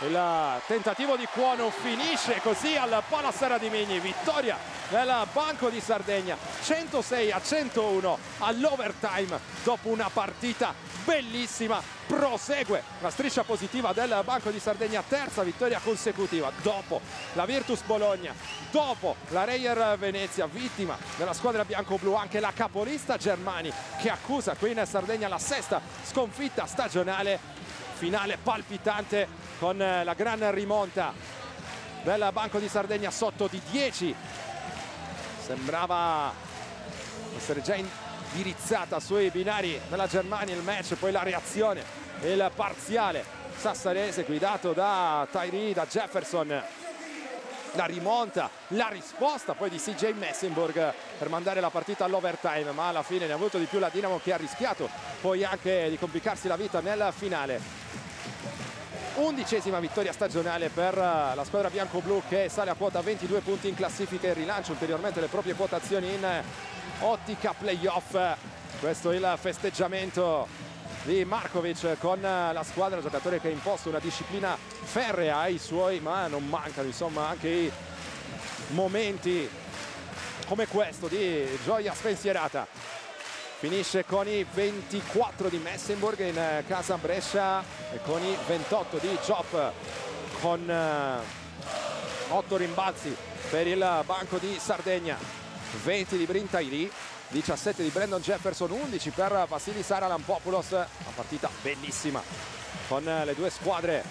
il tentativo di Cuono finisce così al Palassera di Migni vittoria del Banco di Sardegna 106 a 101 all'overtime dopo una partita bellissima. Prosegue la striscia positiva del Banco di Sardegna terza vittoria consecutiva dopo la Virtus Bologna dopo la Reyer Venezia vittima della squadra bianco-blu anche la capolista Germani che accusa qui in Sardegna la sesta sconfitta stagionale finale palpitante con la gran rimonta del Banco di Sardegna sotto di 10 sembrava essere già indirizzata sui binari della Germania il match poi la reazione il parziale sassarese guidato da Tyree, da Jefferson. La rimonta, la risposta poi di CJ Messenburg per mandare la partita all'overtime ma alla fine ne ha avuto di più la Dinamo che ha rischiato poi anche di complicarsi la vita nel finale undicesima vittoria stagionale per eh, la squadra bianco-blu che sale a quota 22 punti in classifica e rilancia ulteriormente le proprie quotazioni in eh, ottica playoff. Questo è il festeggiamento di Markovic con eh, la squadra, giocatore che ha imposto una disciplina ferrea ai suoi ma non mancano insomma anche i momenti come questo di gioia spensierata finisce con i 24 di Messenburg in eh, casa Brescia e con i 28 di Job con 8 eh, rimbalzi per il banco di Sardegna. 20 di Brintairi 17 di Brandon Jefferson 11 per Vasili Saralampopoulos. Una partita bellissima con le due squadre.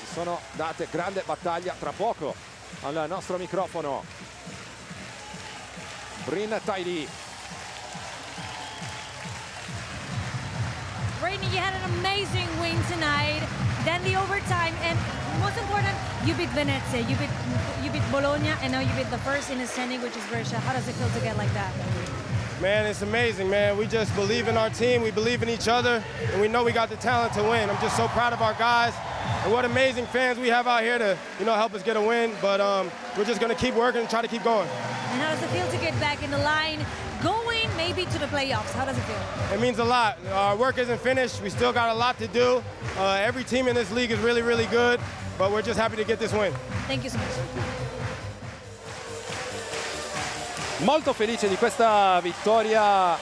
Si sono date grande battaglia tra poco al nostro microfono. Brin Tairi Brittany, you had an amazing win tonight. Then the overtime, and most important, you beat Venezia, you beat you beat Bologna, and now you beat the first in the standing, which is Brescia. How does it feel to get like that? Man, it's amazing, man. We just believe in our team, we believe in each other, and we know we got the talent to win. I'm just so proud of our guys, and what amazing fans we have out here to, you know, help us get a win. But um, we're just going to keep working and try to keep going. And how does it feel to get back in the line, maybe to the playoffs? How does it feel? It means a lot. Our work isn't finished. We still got a lot to do. Uh, every team in this league is really, really good, but we're just happy to get this win. Thank you so much. Molto felice di questa vittoria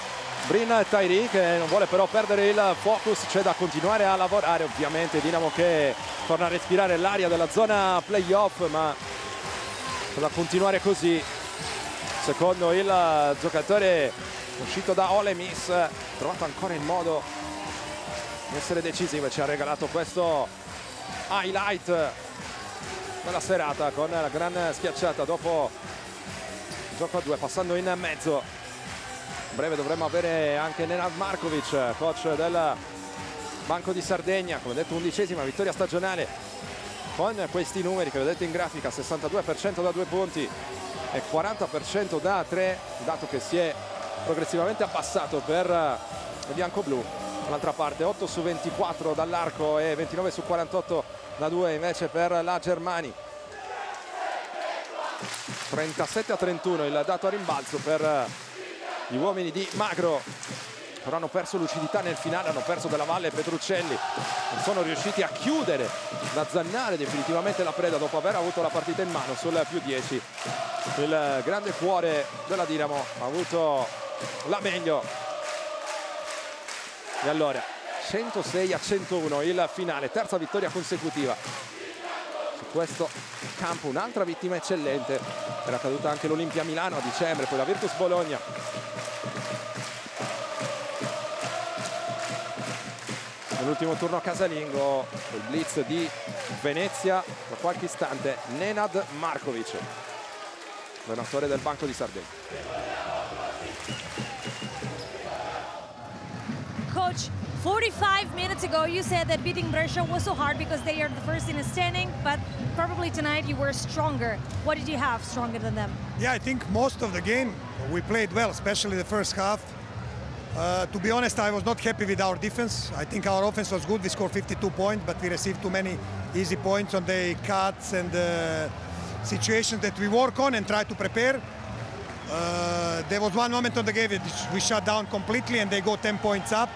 Brin Tairi che non vuole però perdere il focus, c'è da continuare a lavorare ovviamente, Dinamo che torna a respirare l'aria della zona playoff ma da continuare così secondo il giocatore uscito da Ole Miss trovato ancora il modo di essere decisivo e ci ha regalato questo highlight della serata con la gran schiacciata. Dopo il gioco a due passando in mezzo. A breve dovremmo avere anche Nenad Markovic coach del Banco di Sardegna come detto undicesima vittoria stagionale con questi numeri che vedete in grafica 62% da due punti e 40% da tre dato che si è progressivamente abbassato per il bianco-blu. Dall'altra parte 8 su 24 dall'arco e 29 su 48 da 2 invece per la Germani 37 a 31 il dato a rimbalzo per gli uomini di Magro. Però hanno perso lucidità nel finale, hanno perso della Valle Petruccelli. Non sono riusciti a chiudere, da zannare definitivamente la preda dopo aver avuto la partita in mano sul più 10 il grande cuore della Dinamo ha avuto la meglio. E allora 106 a 101 il finale terza vittoria consecutiva. Su questo campo un'altra vittima eccellente. Era caduta anche l'Olimpia Milano a dicembre poi la Virtus Bologna. Nell'ultimo turno casalingo il blitz di Venezia per qualche istante Nenad Markovic allenatore del Banco di Sardegna 45 minutes ago you said that beating Brescia was so hard because they are the first in the standing, but probably tonight you were stronger. What did you have stronger than them? Yeah, I think most of the game we played well, especially the first half. Uh, to be honest, I was not happy with our defense. I think our offense was good. We scored 52 points, but we received too many easy points on the cuts and the situations that we work on and try to prepare. Uh, there was one moment on the game we shut down completely and they go 10 points up.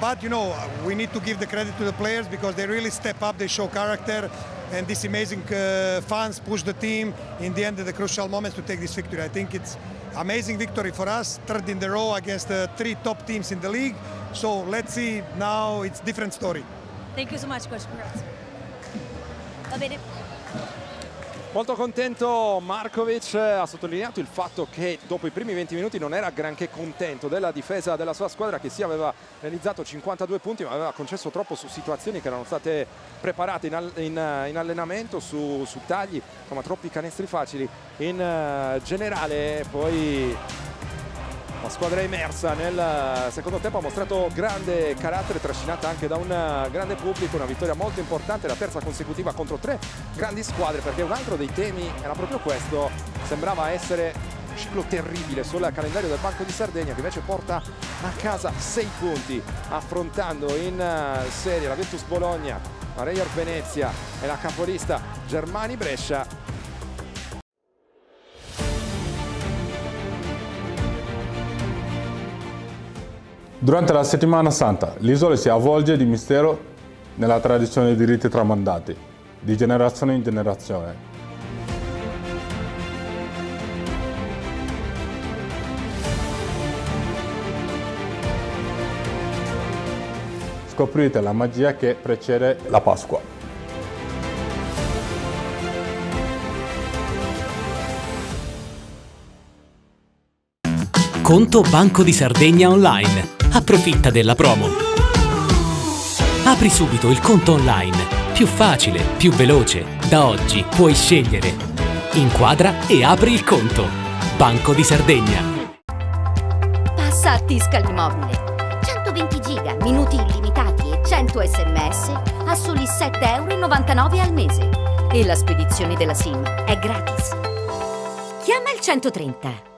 But you know, we need to give the credit to the players because they really step up, they show character, and these amazing uh, fans push the team in the end of the crucial moments to take this victory. I think it's amazing victory for us, third in the row against the three top teams in the league. So let's see now, it's different story. Thank you so much, Coach. Congrats. Va bene. Molto contento Markovic, ha sottolineato il fatto che dopo i primi 20 minuti non era granché contento della difesa della sua squadra che sì aveva realizzato 52 punti ma aveva concesso troppo su situazioni che erano state preparate in, in, in allenamento, su, su, tagli, insomma troppi canestri facili. In uh, generale poi la squadra emersa nel secondo tempo ha mostrato grande carattere trascinata anche da un grande pubblico, una vittoria molto importante, la terza consecutiva contro tre grandi squadre perché un altro dei temi era proprio questo, sembrava essere un ciclo terribile sul calendario del Banco di Sardegna che invece porta a casa sei punti affrontando in serie la Virtus Bologna, la Reyer Venezia e la capolista Germani Brescia Durante la settimana santa l'isola si avvolge di mistero nella tradizione di riti tramandati, di generazione in generazione. Scoprite la magia che precede la Pasqua. Conto Banco di Sardegna Online Approfitta della promo. Apri subito il conto online. Più facile, più veloce. Da oggi puoi scegliere. Inquadra e apri il conto. Banco di Sardegna. Passa a Tiscal Immobile. 120 giga, minuti illimitati e 100 sms a soli 7,99 euro al mese. E la spedizione della SIM è gratis. Chiama il 130.